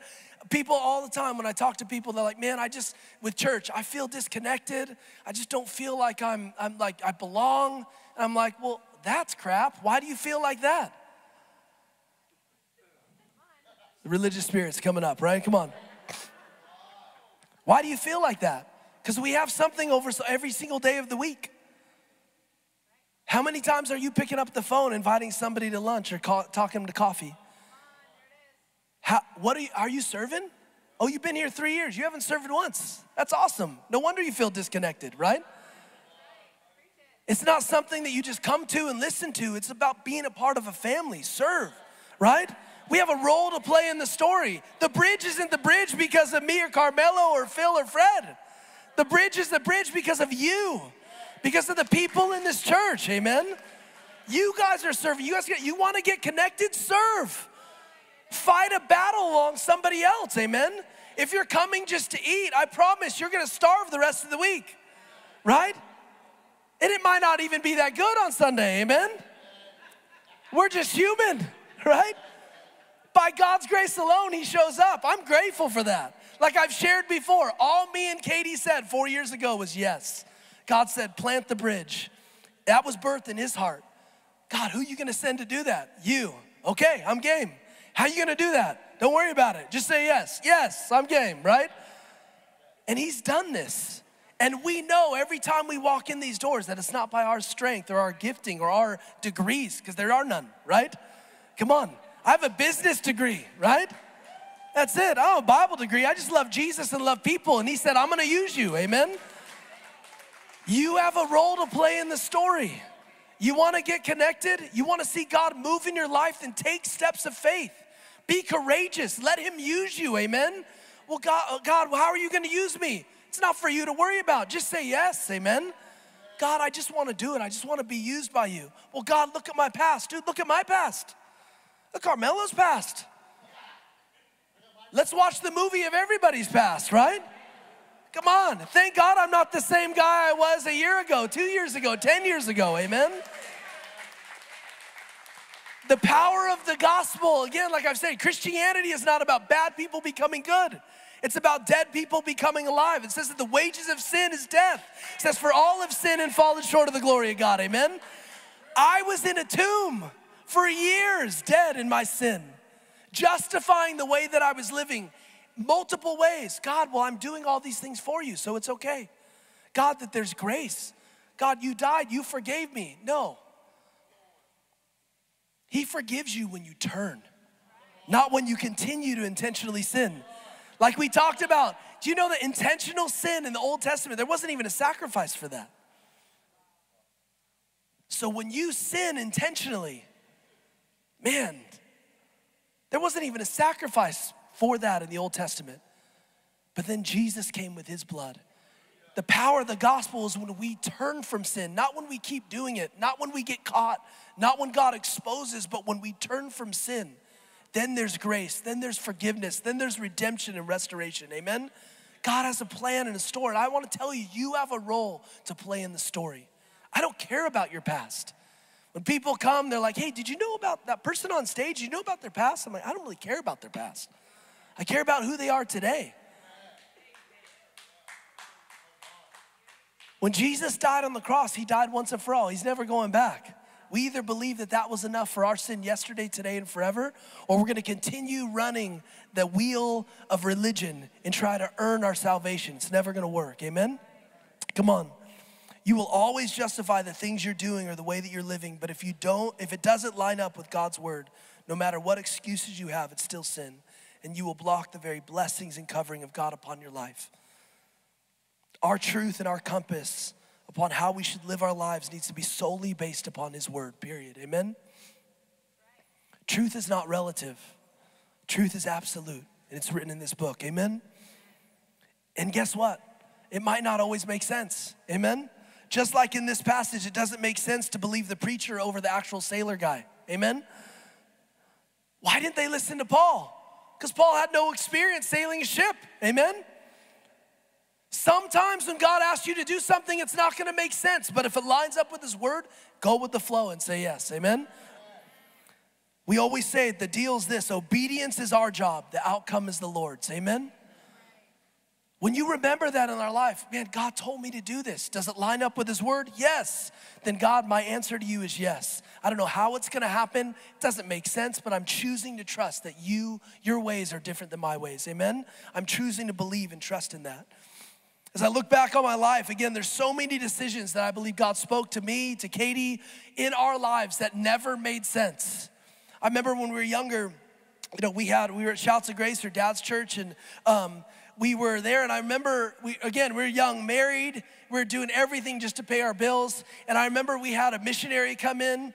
people all the time when I talk to people, they're like, man, I just, with church, I feel disconnected. I just don't feel like I'm, I'm like, I belong. And I'm like, well, that's crap. Why do you feel like that? The religious spirit's coming up, right? Come on. Why do you feel like that? Because we have something over every single day of the week. How many times are you picking up the phone, inviting somebody to lunch or call, talking them to coffee? How, what are you, are you serving? Oh, you've been here three years. You haven't served once. That's awesome. No wonder you feel disconnected, right? It's not something that you just come to and listen to. It's about being a part of a family. Serve, right? We have a role to play in the story. The bridge isn't the bridge because of me or Carmelo or Phil or Fred. The bridge is the bridge because of you, because of the people in this church. Amen. You guys are serving. You guys, get, you want to get connected? Serve. Fight a battle along somebody else. Amen. If you're coming just to eat, I promise you're going to starve the rest of the week, right? And it might not even be that good on Sunday. Amen. We're just human, right? By God's grace alone, He shows up. I'm grateful for that. Like I've shared before, all me and Katie said four years ago was yes. God said, plant the bridge. That was birthed in His heart. God, who are you gonna send to do that? You. Okay, I'm game. How are you gonna do that? Don't worry about it. Just say yes. Yes, I'm game, right? And He's done this. And we know every time we walk in these doors that it's not by our strength or our gifting or our degrees, because there are none, right? Come on. I have a business degree, right? That's it. I have a Bible degree. I just love Jesus and love people. And He said, I'm going to use you. Amen. You have a role to play in the story. You want to get connected? You want to see God move in your life? Then take steps of faith. Be courageous. Let Him use you. Amen. Well, God, uh, God how are you going to use me? It's not for you to worry about. Just say yes. Amen. God, I just want to do it. I just want to be used by you. Well, God, look at my past. Dude, look at my past. The Carmelo's past. Let's watch the movie of everybody's past, right? Come on. Thank God I'm not the same guy I was a year ago, two years ago, 10 years ago. Amen. The power of the gospel, again, like I've said, Christianity is not about bad people becoming good. It's about dead people becoming alive. It says that the wages of sin is death. It says, For all have sinned and fallen short of the glory of God. Amen. I was in a tomb for years, dead in my sin, justifying the way that I was living multiple ways. God, well, I'm doing all these things for you, so it's okay. God, that there's grace. God, you died, you forgave me. No. He forgives you when you turn, not when you continue to intentionally sin. Like we talked about, do you know that intentional sin in the Old Testament, there wasn't even a sacrifice for that? So when you sin intentionally, man, there wasn't even a sacrifice for that in the Old Testament. But then Jesus came with his blood. The power of the gospel is when we turn from sin, not when we keep doing it, not when we get caught, not when God exposes, but when we turn from sin. Then there's grace, then there's forgiveness, then there's redemption and restoration. Amen? God has a plan and a story. And I want to tell you, you have a role to play in the story. I don't care about your past. When people come, they're like, hey, did you know about that person on stage? You know about their past? I'm like, I don't really care about their past. I care about who they are today. When Jesus died on the cross, he died once and for all. He's never going back. We either believe that that was enough for our sin yesterday, today, and forever, or we're gonna continue running the wheel of religion and try to earn our salvation. It's never gonna work. Amen? Come on. You will always justify the things you're doing or the way that you're living, but if you don't, if it doesn't line up with God's word, no matter what excuses you have, it's still sin. And you will block the very blessings and covering of God upon your life. Our truth and our compass upon how we should live our lives needs to be solely based upon His Word, period. Amen? Truth is not relative, truth is absolute, and it's written in this book. Amen? And guess what? It might not always make sense. Amen? Just like in this passage, it doesn't make sense to believe the preacher over the actual sailor guy. Amen? Why didn't they listen to Paul? Because Paul had no experience sailing a ship. Amen? Sometimes when God asks you to do something, it's not gonna make sense, but if it lines up with His word, go with the flow and say yes. Amen? We always say the deal's this obedience is our job, the outcome is the Lord's. Amen? When you remember that in our life, man, God told me to do this. Does it line up with His word? Yes. Then, God, my answer to you is yes. I don't know how it's gonna happen. It doesn't make sense, but I'm choosing to trust that you, your ways are different than my ways. Amen? I'm choosing to believe and trust in that. As I look back on my life, again, there's so many decisions that I believe God spoke to me, to Katie, in our lives that never made sense. I remember when we were younger, you know, we had, we were at Shouts of Grace, her dad's church, and um, we were there. And I remember, we, again, we are young, married, we are doing everything just to pay our bills. And I remember we had a missionary come in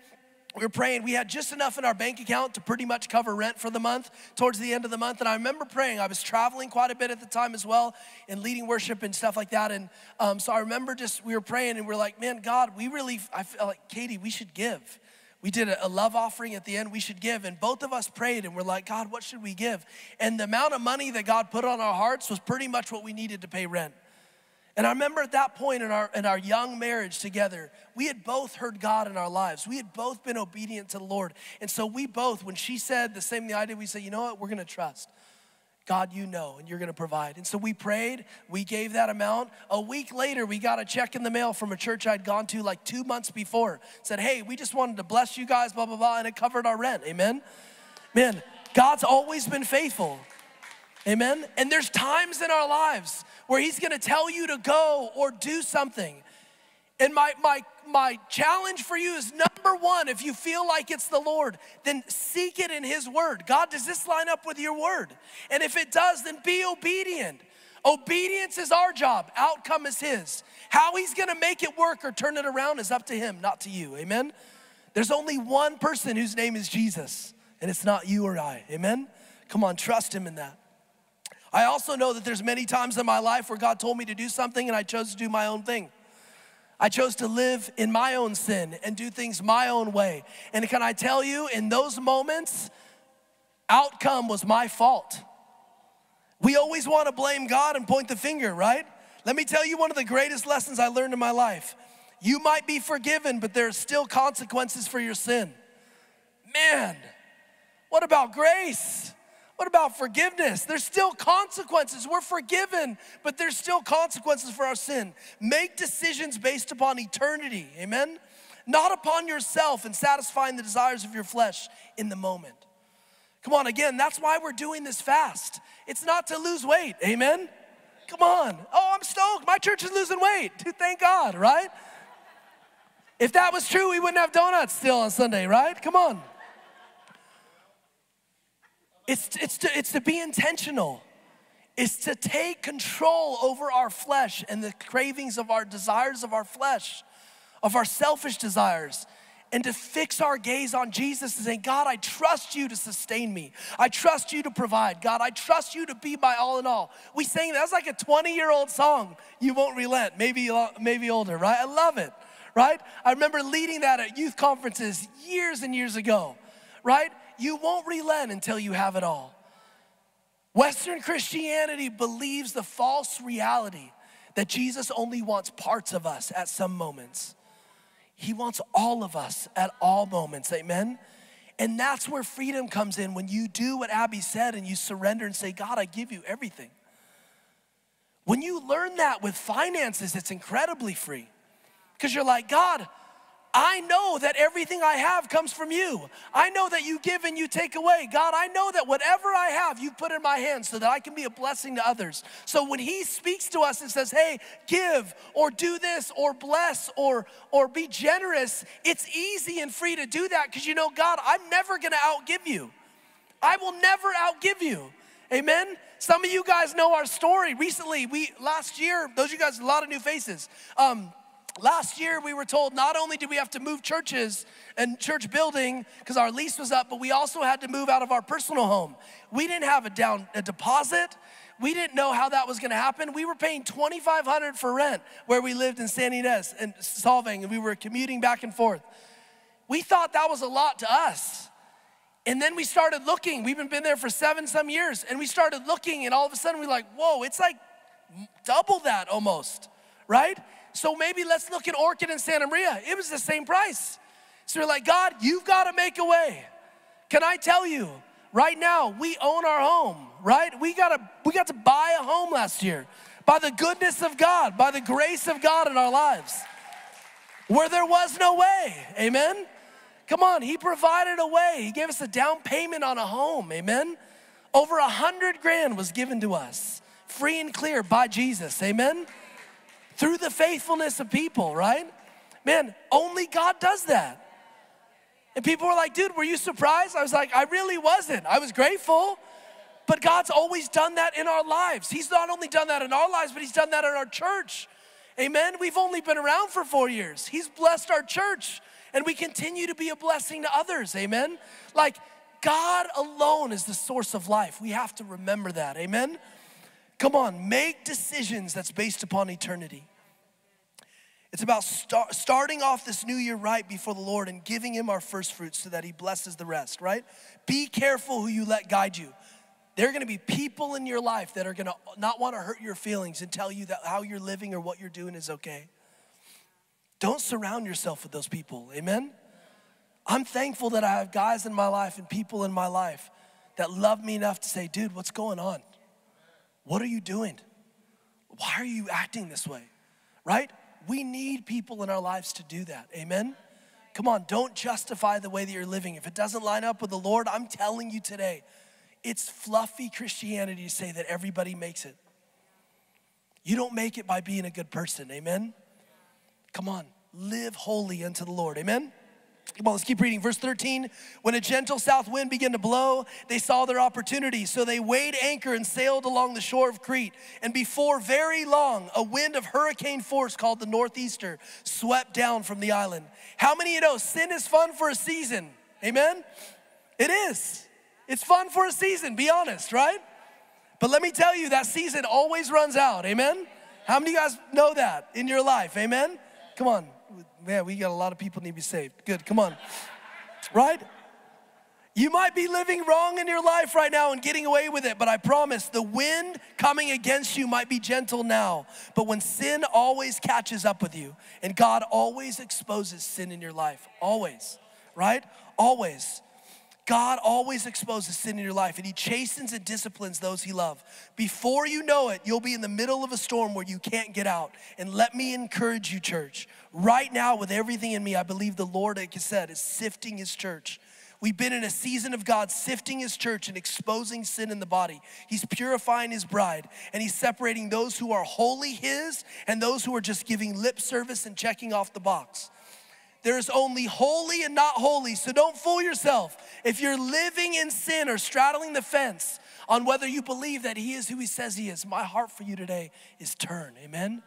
we were praying. We had just enough in our bank account to pretty much cover rent for the month towards the end of the month. And I remember praying. I was traveling quite a bit at the time as well and leading worship and stuff like that. And um, so I remember just, we were praying and we are like, man, God, we really, I felt like, Katie, we should give. We did a love offering at the end, we should give. And both of us prayed and we're like, God, what should we give? And the amount of money that God put on our hearts was pretty much what we needed to pay rent. And I remember at that point in our, in our young marriage together, we had both heard God in our lives. We had both been obedient to the Lord. And so we both, when she said the same thing I did, we said, you know what, we're gonna trust. God, you know, and you're gonna provide. And so we prayed, we gave that amount. A week later, we got a check in the mail from a church I'd gone to like two months before. Said, hey, we just wanted to bless you guys, blah, blah, blah, and it covered our rent. Amen? Man, God's always been faithful. Amen? And there's times in our lives where He's gonna tell you to go or do something. And my, my, my challenge for you is number one, if you feel like it's the Lord, then seek it in His Word. God, does this line up with your Word? And if it does, then be obedient. Obedience is our job, outcome is His. How He's gonna make it work or turn it around is up to Him, not to you. Amen? There's only one person whose name is Jesus, and it's not you or I. Amen? Come on, trust Him in that. I also know that there's many times in my life where God told me to do something and I chose to do my own thing. I chose to live in my own sin and do things my own way. And can I tell you, in those moments, outcome was my fault. We always want to blame God and point the finger, right? Let me tell you one of the greatest lessons I learned in my life. You might be forgiven, but there are still consequences for your sin. Man, what about grace? What about forgiveness? There's still consequences. We're forgiven, but there's still consequences for our sin. Make decisions based upon eternity, amen? Not upon yourself and satisfying the desires of your flesh in the moment. Come on, again, that's why we're doing this fast. It's not to lose weight, amen? Come on. Oh, I'm stoked. My church is losing weight. Dude, thank God, right? If that was true, we wouldn't have donuts still on Sunday, right? Come on. It's, it's, to, it's to be intentional. It's to take control over our flesh and the cravings of our desires of our flesh, of our selfish desires, and to fix our gaze on Jesus and say, God, I trust you to sustain me. I trust you to provide. God, I trust you to be my all in all. We sang that's like a 20 year old song. You won't relent, maybe, uh, maybe older, right? I love it, right? I remember leading that at youth conferences years and years ago, right? You won't relent until you have it all. Western Christianity believes the false reality that Jesus only wants parts of us at some moments. He wants all of us at all moments, amen? And that's where freedom comes in when you do what Abby said and you surrender and say, God, I give you everything. When you learn that with finances, it's incredibly free because you're like, God, I know that everything I have comes from you. I know that you give and you take away. God, I know that whatever I have, you put in my hands so that I can be a blessing to others. So when he speaks to us and says, hey, give or do this or bless or, or be generous, it's easy and free to do that because you know, God, I'm never gonna outgive you. I will never outgive you. Amen? Some of you guys know our story. Recently, we last year, those of you guys, a lot of new faces. Um, Last year, we were told not only did we have to move churches and church building because our lease was up, but we also had to move out of our personal home. We didn't have a down a deposit. We didn't know how that was going to happen. We were paying 2500 for rent where we lived in San Ynez and Solvang, and we were commuting back and forth. We thought that was a lot to us. And then we started looking. We've been, been there for seven some years, and we started looking, and all of a sudden we're like, whoa, it's like double that almost, right? So maybe let's look at Orcutt and Santa Maria. It was the same price. So you're like, God, you've got to make a way. Can I tell you, right now, we own our home, right? We got to we got to buy a home last year by the goodness of God, by the grace of God in our lives. Where there was no way. Amen. Come on, he provided a way. He gave us a down payment on a home. Amen. Over a hundred grand was given to us, free and clear by Jesus. Amen through the faithfulness of people, right? Man, only God does that. And people were like, dude, were you surprised? I was like, I really wasn't. I was grateful. But God's always done that in our lives. He's not only done that in our lives, but He's done that in our church. Amen. We've only been around for four years. He's blessed our church, and we continue to be a blessing to others. Amen. Like, God alone is the source of life. We have to remember that. Amen. Come on, make decisions that's based upon eternity. It's about start, starting off this new year right before the Lord and giving Him our first fruits so that He blesses the rest, right? Be careful who you let guide you. There are gonna be people in your life that are gonna not wanna hurt your feelings and tell you that how you're living or what you're doing is okay. Don't surround yourself with those people, amen? I'm thankful that I have guys in my life and people in my life that love me enough to say, dude, what's going on? What are you doing? Why are you acting this way? Right? We need people in our lives to do that. Amen? Come on, don't justify the way that you're living. If it doesn't line up with the Lord, I'm telling you today, it's fluffy Christianity to say that everybody makes it. You don't make it by being a good person. Amen? Come on, live holy unto the Lord. Amen? Come on, let's keep reading. Verse 13 When a gentle south wind began to blow, they saw their opportunity. So they weighed anchor and sailed along the shore of Crete. And before very long, a wind of hurricane force called the Northeaster swept down from the island. How many of you know sin is fun for a season? Amen? It is. It's fun for a season, be honest, right? But let me tell you, that season always runs out. Amen? How many of you guys know that in your life? Amen? Come on. Man, we got a lot of people need to be saved. Good, come on. Right? You might be living wrong in your life right now and getting away with it, but I promise the wind coming against you might be gentle now. But when sin always catches up with you, and God always exposes sin in your life, always, right? Always. God always exposes sin in your life and He chastens and disciplines those He loves. Before you know it, you'll be in the middle of a storm where you can't get out. And let me encourage you, church. Right now, with everything in me, I believe the Lord, like I said, is sifting His church. We've been in a season of God sifting his church and exposing sin in the body. He's purifying his bride and he's separating those who are wholly his and those who are just giving lip service and checking off the box. There's only holy and not holy, so don't fool yourself. If you're living in sin or straddling the fence on whether you believe that he is who he says he is, my heart for you today is turn. Amen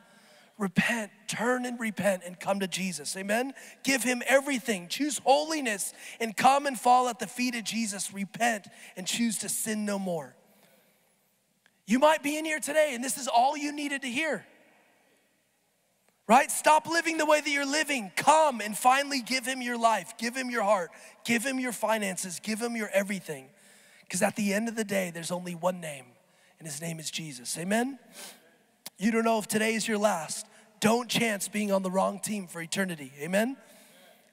repent, turn and repent and come to Jesus. Amen. Give him everything. Choose holiness and come and fall at the feet of Jesus. Repent and choose to sin no more. You might be in here today and this is all you needed to hear. Right? Stop living the way that you're living. Come and finally give him your life, give him your heart, give him your finances, give him your everything. Because at the end of the day, there's only one name, and his name is Jesus. Amen? You don't know if today is your last. Don't chance being on the wrong team for eternity. Amen?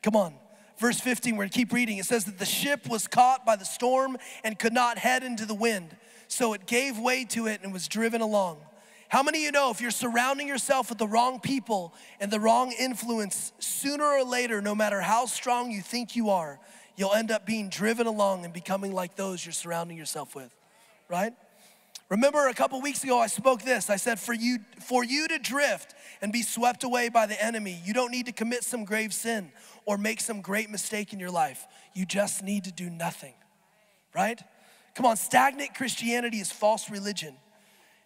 Come on. Verse 15, we're gonna keep reading. It says that the ship was caught by the storm and could not head into the wind. So it gave way to it and was driven along. How many of you know if you're surrounding yourself with the wrong people and the wrong influence, sooner or later, no matter how strong you think you are, you'll end up being driven along and becoming like those you're surrounding yourself with, right? Remember a couple weeks ago I spoke this. I said for you for you to drift and be swept away by the enemy, you don't need to commit some grave sin or make some great mistake in your life. You just need to do nothing. Right? Come on, stagnant Christianity is false religion.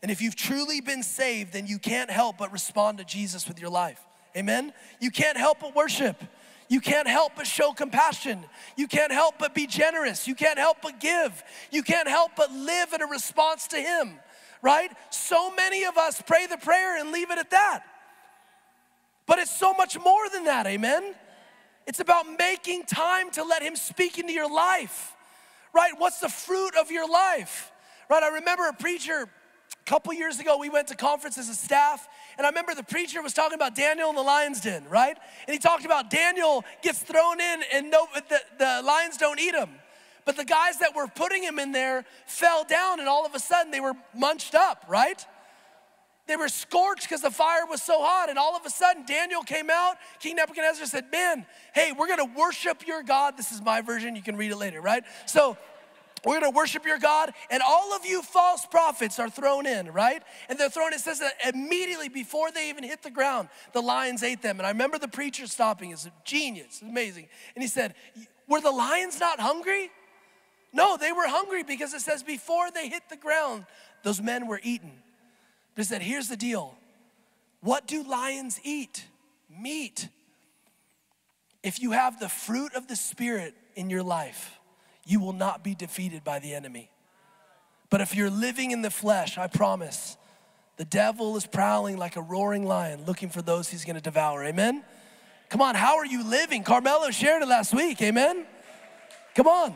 And if you've truly been saved, then you can't help but respond to Jesus with your life. Amen? You can't help but worship. You can't help but show compassion. You can't help but be generous. You can't help but give. You can't help but live in a response to Him, right? So many of us pray the prayer and leave it at that. But it's so much more than that, amen? It's about making time to let Him speak into your life, right? What's the fruit of your life, right? I remember a preacher a couple years ago, we went to conference as a staff, and I remember the preacher was talking about Daniel in the lion's den, right? And he talked about Daniel gets thrown in and no, the, the lions don't eat him. But the guys that were putting him in there fell down, and all of a sudden they were munched up, right? They were scorched because the fire was so hot. And all of a sudden, Daniel came out. King Nebuchadnezzar said, Man, hey, we're going to worship your God. This is my version. You can read it later, right? So we're gonna worship your God, and all of you false prophets are thrown in, right? And they're thrown, it says that immediately before they even hit the ground, the lions ate them. And I remember the preacher stopping, it's a genius, it's amazing. And he said, Were the lions not hungry? No, they were hungry because it says before they hit the ground, those men were eaten. But he said, Here's the deal what do lions eat? Meat. If you have the fruit of the Spirit in your life, you will not be defeated by the enemy. But if you're living in the flesh, I promise, the devil is prowling like a roaring lion looking for those he's gonna devour. Amen? Come on, how are you living? Carmelo shared it last week. Amen? Come on.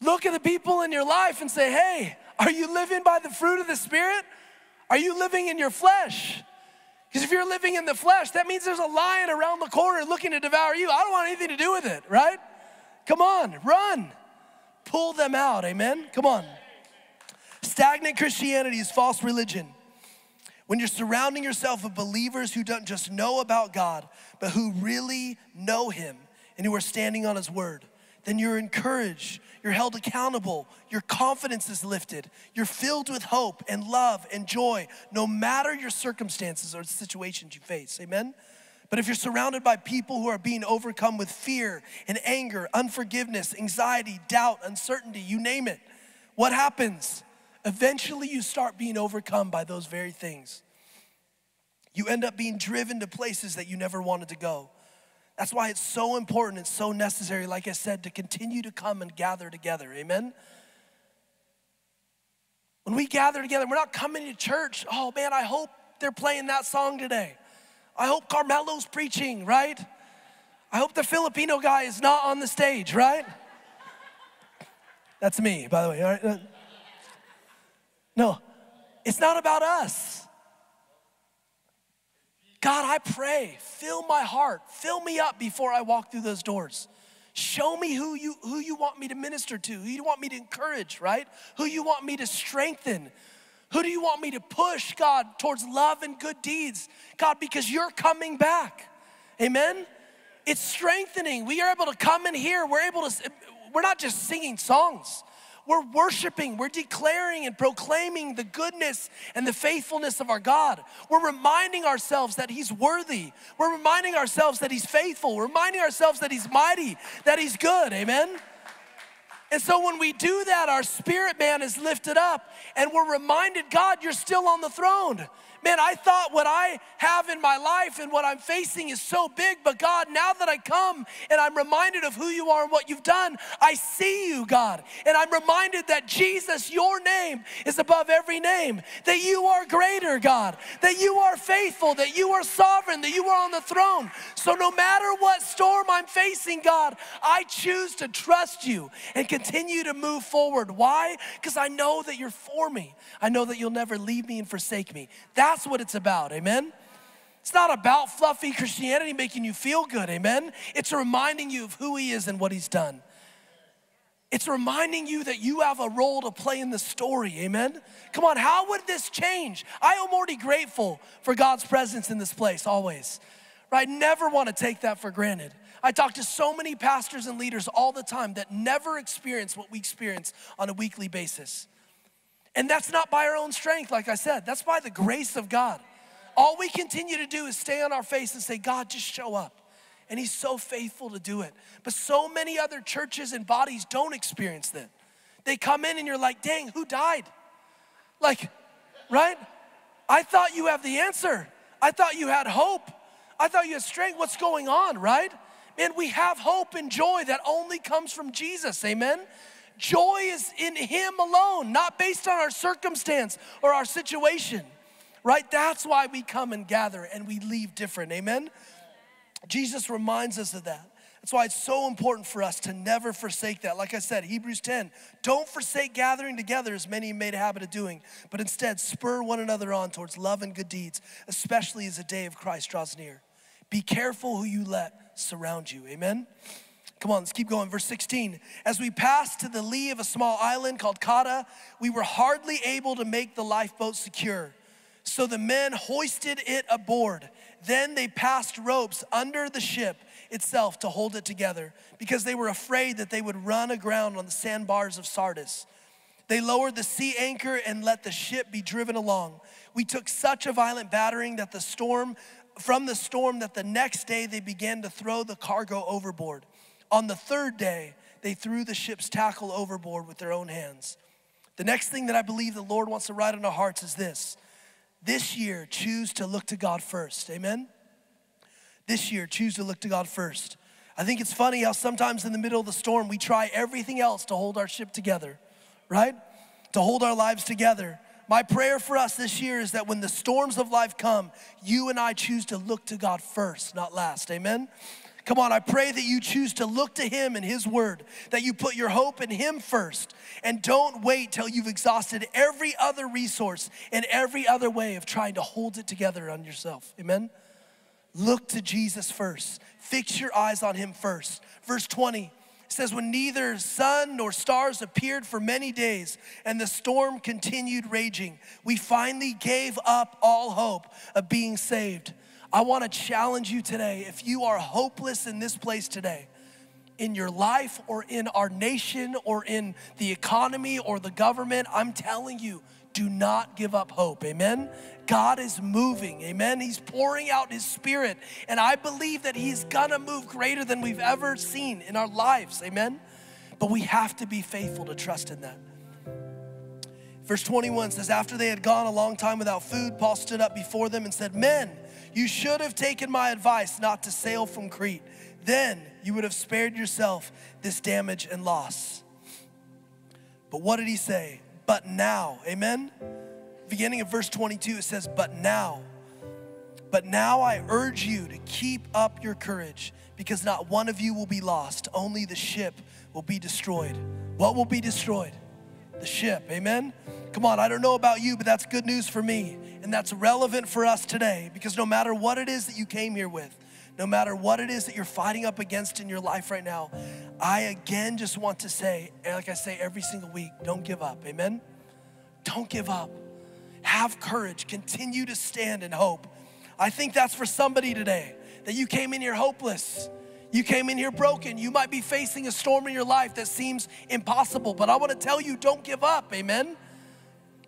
Look at the people in your life and say, hey, are you living by the fruit of the Spirit? Are you living in your flesh? Because if you're living in the flesh, that means there's a lion around the corner looking to devour you. I don't want anything to do with it, right? Come on, run. Pull them out, amen? Come on. Stagnant Christianity is false religion. When you're surrounding yourself with believers who don't just know about God, but who really know Him and who are standing on His word, then you're encouraged, you're held accountable, your confidence is lifted, you're filled with hope and love and joy, no matter your circumstances or the situations you face. Amen? But if you're surrounded by people who are being overcome with fear and anger, unforgiveness, anxiety, doubt, uncertainty, you name it, what happens? Eventually, you start being overcome by those very things. You end up being driven to places that you never wanted to go. That's why it's so important and so necessary, like I said, to continue to come and gather together. Amen? When we gather together, we're not coming to church, oh man, I hope they're playing that song today. I hope Carmelo's preaching, right? I hope the Filipino guy is not on the stage, right? That's me, by the way. All right? No, it's not about us. God, I pray, fill my heart, fill me up before I walk through those doors. Show me who you who you want me to minister to, who you want me to encourage, right? Who you want me to strengthen. Who do you want me to push, God, towards love and good deeds? God, because you're coming back. Amen. It's strengthening. We are able to come in here. We're able to we're not just singing songs. We're worshiping, we're declaring and proclaiming the goodness and the faithfulness of our God. We're reminding ourselves that He's worthy. We're reminding ourselves that He's faithful. We're reminding ourselves that He's mighty, that He's good. Amen? And so when we do that, our spirit man is lifted up and we're reminded, God, you're still on the throne. Man, I thought what I have in my life and what I'm facing is so big, but God, now that I come and I'm reminded of who you are and what you've done, I see you, God. And I'm reminded that Jesus, your name is above every name, that you are greater, God, that you are faithful, that you are sovereign, that you are on the throne. So no matter what storm I'm facing, God, I choose to trust you and continue to move forward. Why? Because I know that you're for me. I know that you'll never leave me and forsake me. That's what it's about, amen? It's not about fluffy Christianity making you feel good, amen? It's reminding you of who He is and what He's done. It's reminding you that you have a role to play in the story, amen? Come on, how would this change? I am already grateful for God's presence in this place, always. Right? Never want to take that for granted. I talk to so many pastors and leaders all the time that never experience what we experience on a weekly basis. And that's not by our own strength, like I said, that's by the grace of God. All we continue to do is stay on our face and say, God, just show up. And He's so faithful to do it. But so many other churches and bodies don't experience that. They come in and you're like, dang, who died? Like, right? I thought you have the answer. I thought you had hope. I thought you had strength. What's going on, right? Man, we have hope and joy that only comes from Jesus. Amen. Joy is in Him alone, not based on our circumstance or our situation, right? That's why we come and gather and we leave different. Amen. Jesus reminds us of that. That's why it's so important for us to never forsake that. Like I said, Hebrews 10, don't forsake gathering together as many made a habit of doing, but instead spur one another on towards love and good deeds, especially as the day of Christ draws near. Be careful who you let surround you. Amen. Come on, let's keep going. Verse 16. As we passed to the lee of a small island called Cauda, we were hardly able to make the lifeboat secure. So the men hoisted it aboard. Then they passed ropes under the ship itself to hold it together because they were afraid that they would run aground on the sandbars of Syrtis. They lowered the sea anchor and let the ship be driven along. We took such a violent battering that the storm from the storm that the next day they began to throw the cargo overboard. On the third day, they threw the ship's tackle overboard with their own hands. The next thing that I believe the Lord wants to write on our hearts is this. This year, choose to look to God first. Amen? This year, choose to look to God first. I think it's funny how sometimes in the middle of the storm, we try everything else to hold our ship together, right? To hold our lives together. My prayer for us this year is that when the storms of life come, you and I choose to look to God first, not last. Amen? Come on, I pray that you choose to look to Him and His Word, that you put your hope in Him first, and don't wait till you've exhausted every other resource and every other way of trying to hold it together on yourself. Amen? Look to Jesus first. Fix your eyes on Him first. Verse 20 says, When neither sun nor stars appeared for many days and the storm continued raging, we finally gave up all hope of being saved. I want to challenge you today if you are hopeless in this place today, in your life or in our nation or in the economy or the government, I'm telling you, do not give up hope. Amen. God is moving. Amen. He's pouring out his spirit. And I believe that he's gonna move greater than we've ever seen in our lives. Amen. But we have to be faithful to trust in that. Verse 21 says, After they had gone a long time without food, Paul stood up before them and said, Men, you should have taken my advice not to sail from Crete. Then you would have spared yourself this damage and loss. But what did he say? But now, amen? Beginning of verse 22, it says, But now, But now I urge you to keep up your courage, because not one of you will be lost, only the ship will be destroyed. What will be destroyed? The ship, amen? Come on, I don't know about you, but that's good news for me. And that's relevant for us today because no matter what it is that you came here with, no matter what it is that you're fighting up against in your life right now, I again just want to say, eh, like I say every single week, don't give up, amen? Don't give up. Have courage, continue to stand in hope. I think that's for somebody today that you came in here hopeless. You came in here broken. You might be facing a storm in your life that seems impossible, but I want to tell you don't give up, amen?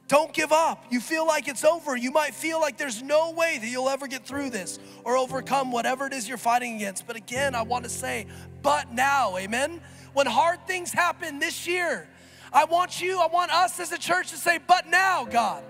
Don't give up. You feel like it's over. You might feel like there's no way that you'll ever get through this or overcome whatever it is you're fighting against. But again, I want to say, but now, amen? When hard things happen this year, I want you, I want us as a church to say, but now, God,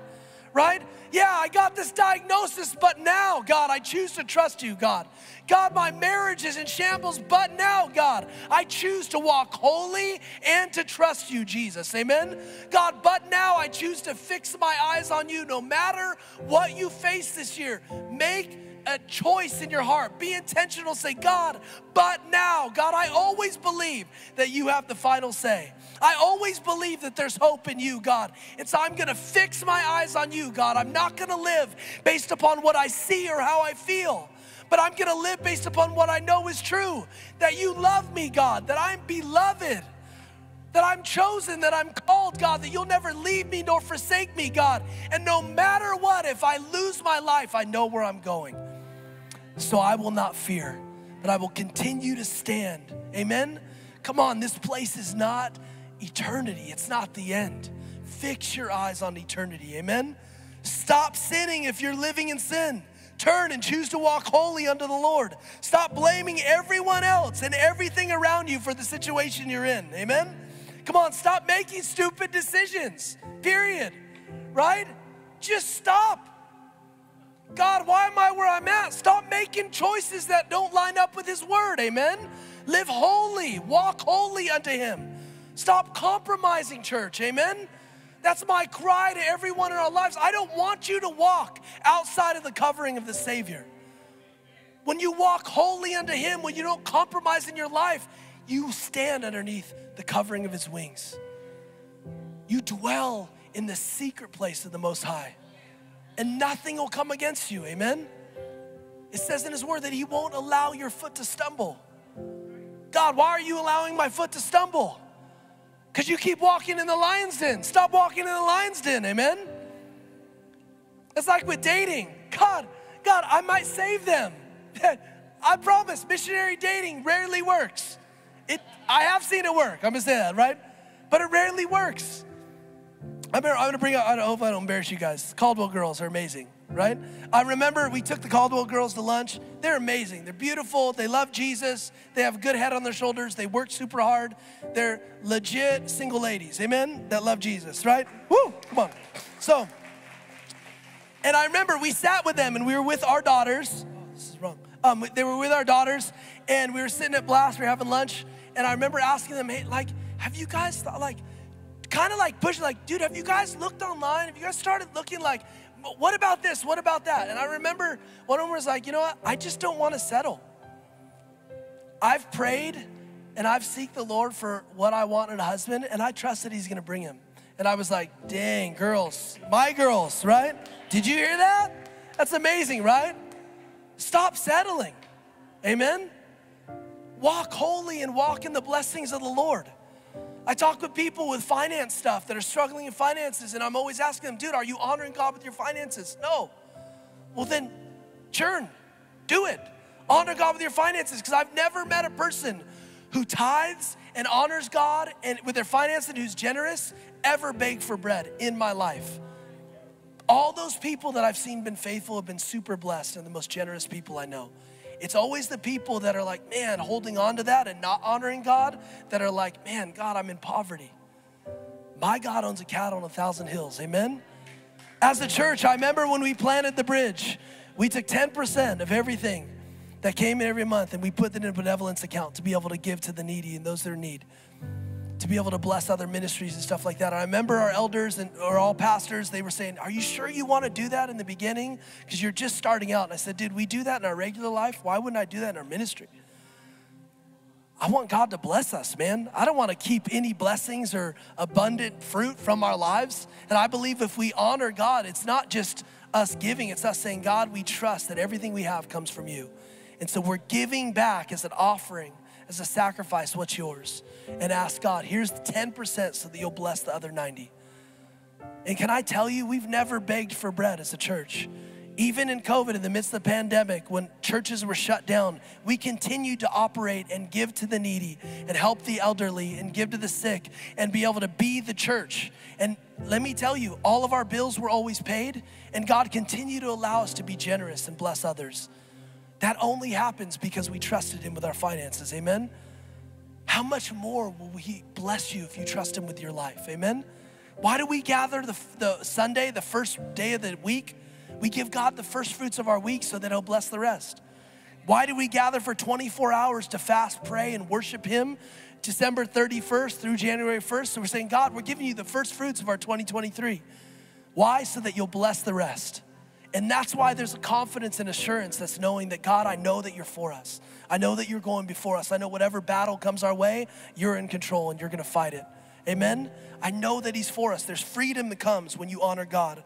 right? Yeah, I got this diagnosis, but now, God, I choose to trust you, God. God, my marriage is in shambles, but now, God, I choose to walk holy and to trust you, Jesus. Amen? God, but now I choose to fix my eyes on you no matter what you face this year. Make a choice in your heart. Be intentional. Say, God, but now, God, I always believe that you have the final say. I always believe that there's hope in you, God. It's I'm gonna fix my eyes on you, God. I'm not gonna live based upon what I see or how I feel, but I'm gonna live based upon what I know is true that you love me, God, that I'm beloved. That I'm chosen, that I'm called, God, that you'll never leave me nor forsake me, God. And no matter what, if I lose my life, I know where I'm going. So I will not fear, but I will continue to stand. Amen? Come on, this place is not eternity, it's not the end. Fix your eyes on eternity. Amen? Stop sinning if you're living in sin. Turn and choose to walk holy unto the Lord. Stop blaming everyone else and everything around you for the situation you're in. Amen? Come on, stop making stupid decisions. Period. Right? Just stop. God, why am I where I'm at? Stop making choices that don't line up with His word. Amen? Live holy, walk holy unto Him. Stop compromising, church. Amen? That's my cry to everyone in our lives. I don't want you to walk outside of the covering of the Savior. When you walk wholly unto Him, when you don't compromise in your life, you stand underneath the covering of His wings. You dwell in the secret place of the Most High and nothing will come against you. Amen? It says in His Word that He won't allow your foot to stumble. God, why are you allowing my foot to stumble? Because you keep walking in the lion's den. Stop walking in the lion's den. Amen? It's like with dating. God, God, I might save them. I promise, missionary dating rarely works. It, I have seen it work. I'm gonna say that, right? But it rarely works. I am gonna bring out, I hope I don't embarrass you guys. Caldwell girls are amazing, right? I remember we took the Caldwell girls to lunch. They're amazing. They're beautiful. They love Jesus. They have a good head on their shoulders. They work super hard. They're legit single ladies, amen, that love Jesus, right? Woo, come on. So, and I remember we sat with them and we were with our daughters. Oh, this is wrong. Um, they were with our daughters and we were sitting at Blast, we were having lunch. And I remember asking them, hey, like, have you guys thought, like, kind of like pushing, like, dude, have you guys looked online? Have you guys started looking like, what about this? What about that? And I remember one of them was like, you know what? I just don't want to settle. I've prayed and I've seeked the Lord for what I want in a husband, and I trust that He's gonna bring him. And I was like, dang, girls, my girls, right? Did you hear that? That's amazing, right? Stop settling. Amen? Walk holy and walk in the blessings of the Lord. I talk with people with finance stuff that are struggling in finances, and I'm always asking them, dude, are you honoring God with your finances? No. Well, then churn, do it. Honor God with your finances, because I've never met a person who tithes and honors God and with their finances and who's generous ever beg for bread in my life. All those people that I've seen been faithful have been super blessed and the most generous people I know. It's always the people that are like, man, holding on to that and not honoring God that are like, man, God, I'm in poverty. My God owns a cattle on a thousand hills. Amen? As a church, I remember when we planted the bridge, we took 10% of everything that came in every month and we put it in a benevolence account to be able to give to the needy and those that are in need. To be able to bless other ministries and stuff like that. I remember our elders and or all pastors, they were saying, Are you sure you want to do that in the beginning? Because you're just starting out. And I said, Did we do that in our regular life? Why wouldn't I do that in our ministry? I want God to bless us, man. I don't want to keep any blessings or abundant fruit from our lives. And I believe if we honor God, it's not just us giving, it's us saying, God, we trust that everything we have comes from you. And so we're giving back as an offering, as a sacrifice, what's yours. And ask God, here's the 10% so that you'll bless the other 90. And can I tell you, we've never begged for bread as a church. Even in COVID, in the midst of the pandemic, when churches were shut down, we continued to operate and give to the needy and help the elderly and give to the sick and be able to be the church. And let me tell you, all of our bills were always paid, and God continued to allow us to be generous and bless others. That only happens because we trusted Him with our finances. Amen? How much more will He bless you if you trust Him with your life? Amen? Why do we gather the, the Sunday, the first day of the week? We give God the first fruits of our week so that He'll bless the rest. Why do we gather for 24 hours to fast, pray, and worship Him December 31st through January 1st? So we're saying, God, we're giving you the first fruits of our 2023. Why? So that you'll bless the rest. And that's why there's a confidence and assurance that's knowing that, God, I know that you're for us. I know that you're going before us. I know whatever battle comes our way, you're in control and you're gonna fight it. Amen? I know that He's for us. There's freedom that comes when you honor God.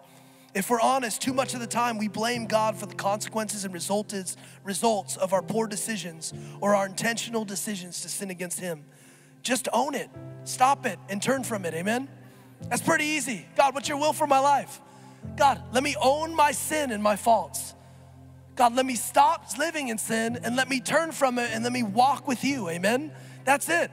If we're honest, too much of the time we blame God for the consequences and results, results of our poor decisions or our intentional decisions to sin against Him. Just own it, stop it, and turn from it. Amen? That's pretty easy. God, what's your will for my life? God, let me own my sin and my faults. God, let me stop living in sin and let me turn from it and let me walk with you. Amen? That's it.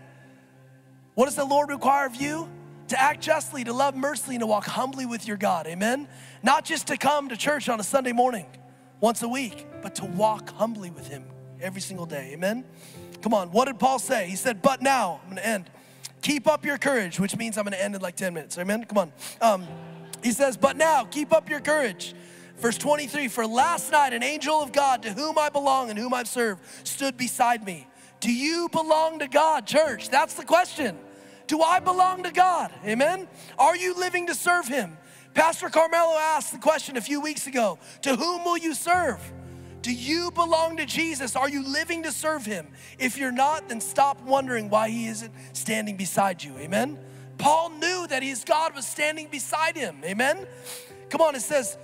What does the Lord require of you? To act justly, to love mercifully, and to walk humbly with your God. Amen? Not just to come to church on a Sunday morning once a week, but to walk humbly with Him every single day. Amen? Come on, what did Paul say? He said, But now, I'm gonna end. Keep up your courage, which means I'm gonna end in like 10 minutes. Amen? Come on. Um, he says, But now, keep up your courage. Verse 23 For last night, an angel of God to whom I belong and whom I've served stood beside me. Do you belong to God, church? That's the question. Do I belong to God? Amen? Are you living to serve Him? Pastor Carmelo asked the question a few weeks ago To whom will you serve? Do you belong to Jesus? Are you living to serve Him? If you're not, then stop wondering why He isn't standing beside you. Amen? Paul knew that his God was standing beside him. Amen? Come on, it says,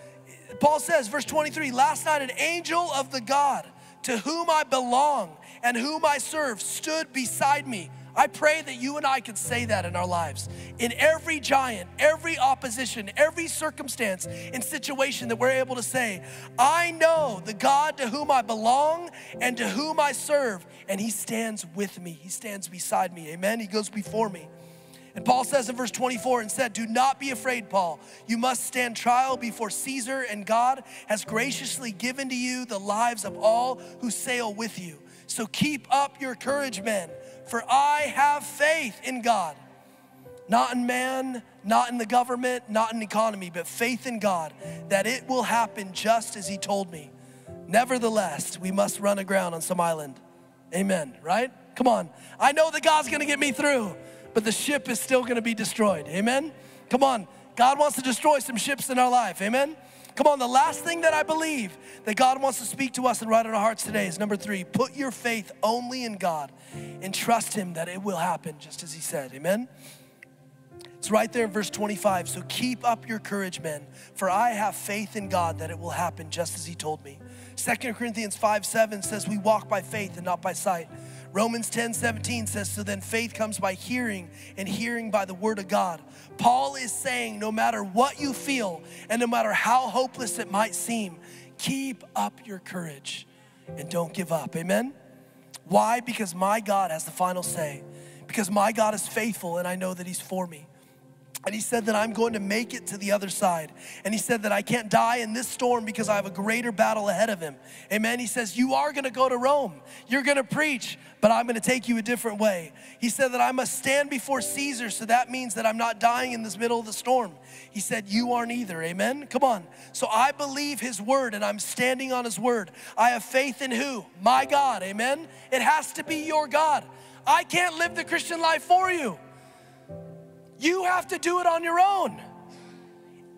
Paul says, verse 23 Last night, an angel of the God to whom I belong and whom I serve stood beside me I pray that you and I can say that in our lives. In every giant, every opposition, every circumstance and situation that we're able to say, I know the God to whom I belong and to whom I serve, and He stands with me. He stands beside me. Amen. He goes before me. And Paul says in verse 24 and said, Do not be afraid, Paul. You must stand trial before Caesar, and God has graciously given to you the lives of all who sail with you. So keep up your courage, men. For I have faith in God, not in man, not in the government, not in economy, but faith in God that it will happen just as He told me. Nevertheless, we must run aground on some island. Amen, right? Come on. I know that God's gonna get me through, but the ship is still gonna be destroyed. Amen? Come on. God wants to destroy some ships in our life. Amen? Come on, the last thing that I believe that God wants to speak to us and write on our hearts today is number three put your faith only in God and trust Him that it will happen just as He said. Amen? It's right there in verse 25. So keep up your courage, men, for I have faith in God that it will happen just as He told me. 2 Corinthians 5 7 says, We walk by faith and not by sight. Romans 10 17 says, So then faith comes by hearing, and hearing by the word of God. Paul is saying, no matter what you feel, and no matter how hopeless it might seem, keep up your courage and don't give up. Amen? Why? Because my God has the final say. Because my God is faithful, and I know that He's for me. And he said that I'm going to make it to the other side. And he said that I can't die in this storm because I have a greater battle ahead of him. Amen. He says, You are going to go to Rome. You're going to preach, but I'm going to take you a different way. He said that I must stand before Caesar, so that means that I'm not dying in this middle of the storm. He said, You aren't either. Amen. Come on. So I believe his word and I'm standing on his word. I have faith in who? My God. Amen. It has to be your God. I can't live the Christian life for you. You have to do it on your own.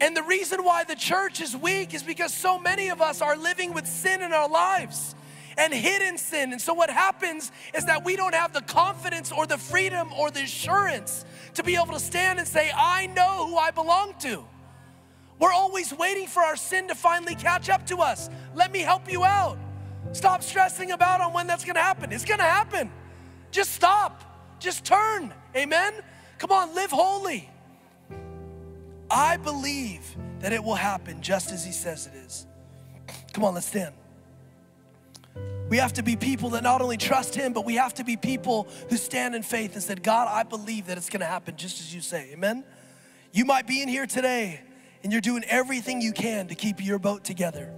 And the reason why the church is weak is because so many of us are living with sin in our lives and hidden sin. And so what happens is that we don't have the confidence or the freedom or the assurance to be able to stand and say, I know who I belong to. We're always waiting for our sin to finally catch up to us. Let me help you out. Stop stressing about on when that's gonna happen. It's gonna happen. Just stop. Just turn. Amen. Come on, live holy. I believe that it will happen just as he says it is. Come on, let's stand. We have to be people that not only trust Him, but we have to be people who stand in faith and said, God, I believe that it's gonna happen just as you say. Amen? You might be in here today and you're doing everything you can to keep your boat together.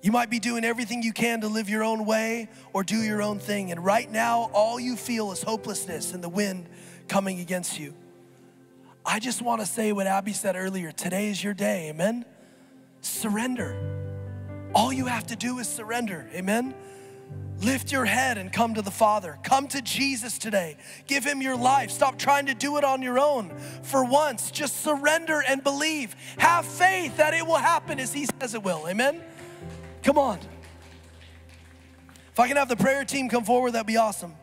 You might be doing everything you can to live your own way or do your own thing. And right now, all you feel is hopelessness and the wind coming against you. I just wanna say what Abby said earlier today is your day. Amen? Surrender. All you have to do is surrender. Amen. Lift your head and come to the Father. Come to Jesus today. Give Him your life. Stop trying to do it on your own. For once, just surrender and believe. Have faith that it will happen as He says it will. Amen? Come on. If I can have the prayer team come forward, that'd be awesome.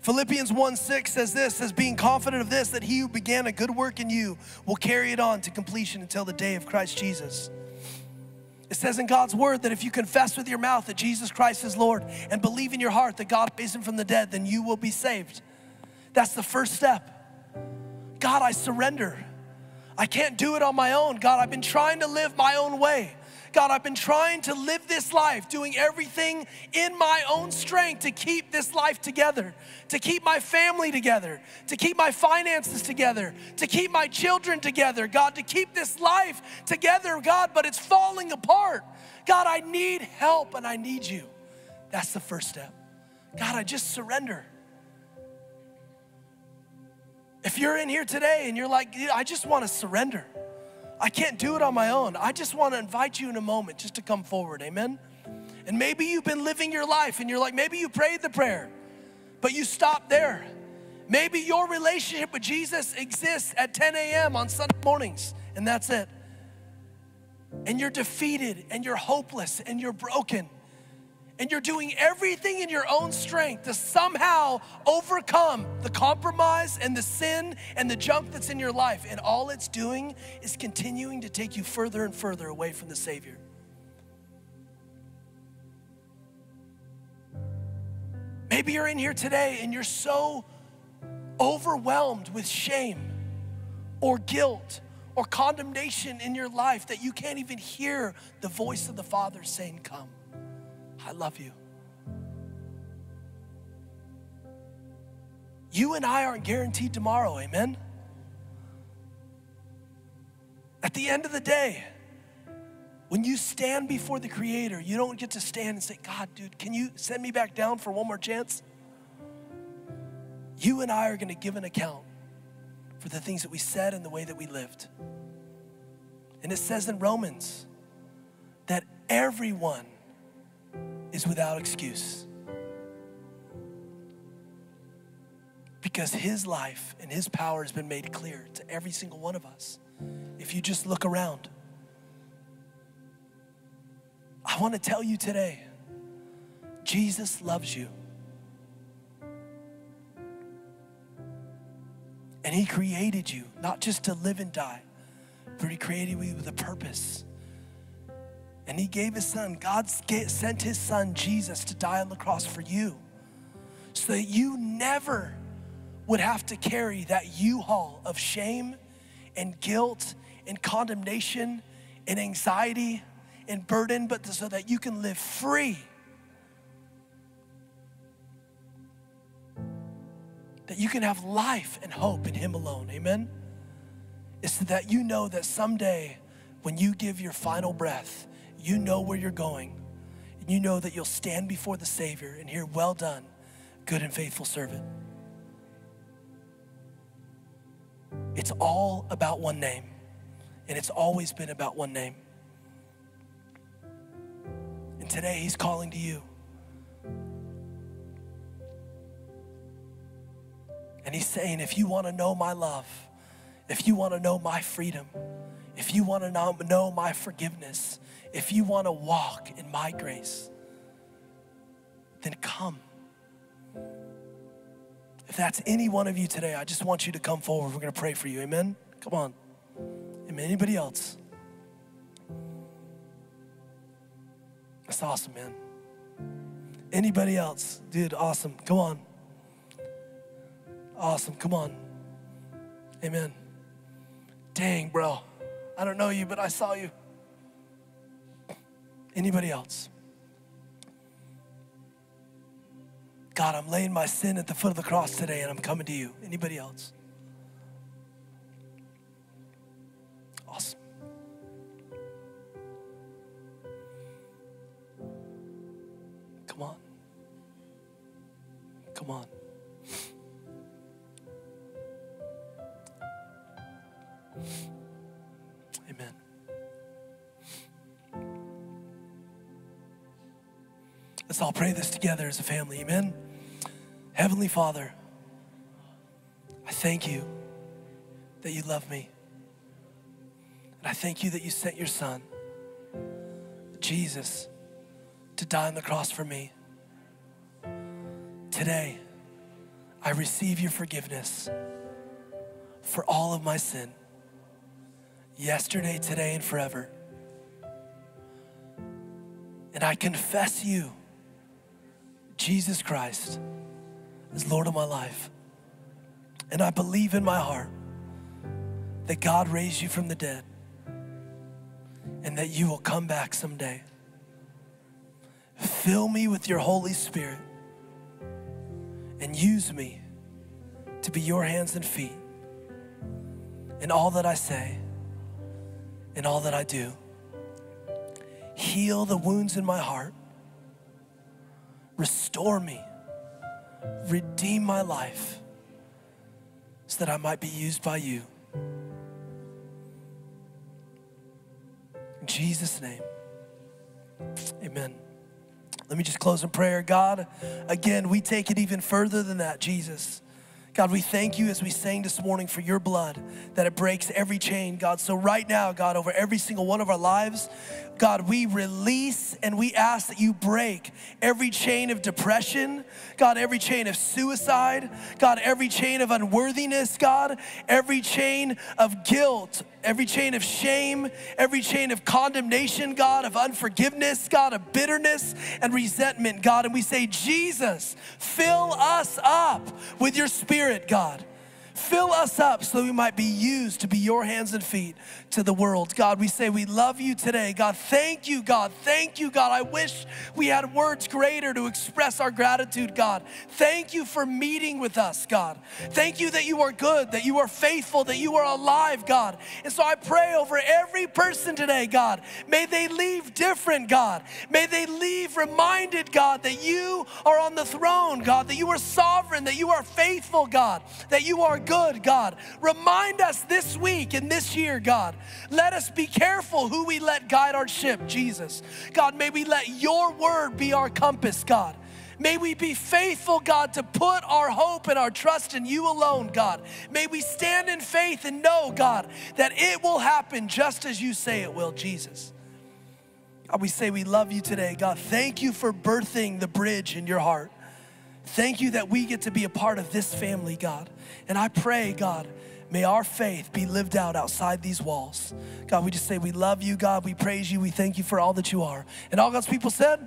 Philippians 1 6 says this, says, being confident of this, that He who began a good work in you will carry it on to completion until the day of Christ Jesus. It says in God's word that if you confess with your mouth that Jesus Christ is Lord and believe in your heart that God raised him from the dead, then you will be saved. That's the first step. God, I surrender. I can't do it on my own. God, I've been trying to live my own way. God, I've been trying to live this life, doing everything in my own strength to keep this life together, to keep my family together, to keep my finances together, to keep my children together, God, to keep this life together, God, but it's falling apart. God, I need help and I need you. That's the first step. God, I just surrender. If you're in here today and you're like, I just want to surrender. I can't do it on my own. I just want to invite you in a moment just to come forward. Amen. And maybe you've been living your life and you're like, maybe you prayed the prayer, but you stopped there. Maybe your relationship with Jesus exists at 10 a.m. on Sunday mornings, and that's it. And you're defeated and you're hopeless and you're broken and you're doing everything in your own strength to somehow overcome the compromise and the sin and the junk that's in your life. And all it's doing is continuing to take you further and further away from the Savior. Maybe you're in here today and you're so overwhelmed with shame or guilt or condemnation in your life that you can't even hear the voice of the Father saying, Come. I love you. You and I aren't guaranteed tomorrow, amen? At the end of the day, when you stand before the Creator, you don't get to stand and say, God, dude, can you send me back down for one more chance? You and I are gonna give an account for the things that we said and the way that we lived. And it says in Romans that everyone is without excuse. Because his life and his power has been made clear to every single one of us. If you just look around, I want to tell you today Jesus loves you. And he created you not just to live and die, but he created you with a purpose. And he gave his son. God sent his son, Jesus, to die on the cross for you so that you never would have to carry that U haul of shame and guilt and condemnation and anxiety and burden, but so that you can live free. That you can have life and hope in Him alone. Amen? It's so that you know that someday when you give your final breath, you know where you're going, and you know that you'll stand before the Savior and hear, Well done, good and faithful servant. It's all about one name, and it's always been about one name. And today, He's calling to you. And He's saying, if you want to know my love, if you want to know my freedom, if you want to know, my forgiveness, if you want to walk in my grace, then come. If that's any one of you today, I just want you to come forward. We're going to pray for you. Amen? Come on. Amen. Anybody else? That's awesome, man. Anybody else? Dude, awesome. Come on. Awesome. Come on. Amen. Dang, bro. I don't know you, but I saw you. Anybody else? God, I'm laying my sin at the foot of the cross today and I'm coming to you. Anybody else? Awesome. Come on. Come on. Let's all pray this together as a family. Amen. Heavenly Father, I thank you that you love me. And I thank you that you sent your son, Jesus, to die on the cross for me. Today, I receive your forgiveness for all of my sin, yesterday, today, and forever. And I confess you, Jesus Christ, as Lord of my life. And I believe in my heart that God raised you from the dead and that you will come back someday. Fill me with your Holy Spirit and use me to be your hands and feet in all that I say, in all that I do. Heal the wounds in my heart, restore me, redeem my life so that I might be used by you. In Jesus' name, amen. Let me just close in prayer. God, again, we take it even further than that, Jesus. God, we thank you as we sang this morning for your blood, that it breaks every chain, God. So, right now, God, over every single one of our lives, God, we release and we ask that you break every chain of depression, God, every chain of suicide, God, every chain of unworthiness, God, every chain of guilt, every chain of shame, every chain of condemnation, God, of unforgiveness, God, of bitterness and resentment, God. And we say, Jesus, fill us up with your spirit, God. Fill us up so that we might be used to be your hands and feet to the world. God, we say we love you today. God, thank you, God. Thank you, God. I wish we had words greater to express our gratitude, God. Thank you for meeting with us, God. Thank you that you are good, that you are faithful, that you are alive, God. And so I pray over every person today, God. May they leave different, God. May they leave reminded, God, that you are on the throne, God, that you are sovereign, that you are faithful, God, that you are good, God. Remind us this week and this year, God. Let us be careful who we let guide our ship, Jesus. God, may we let your word be our compass, God. May we be faithful, God, to put our hope and our trust in you alone, God. May we stand in faith and know, God, that it will happen just as you say it will, Jesus. God, we say we love you today. God, thank you for birthing the bridge in your heart. Thank you that we get to be a part of this family, God. And I pray, God, may our faith be lived out outside these walls. God, we just say we love you, God. We praise you. We thank you for all that you are. And all God's people said,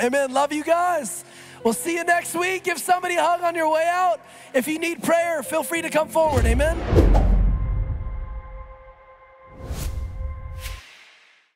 Amen. Love you guys. We'll see you next week. Give somebody a hug on your way out. If you need prayer, feel free to come forward. Amen.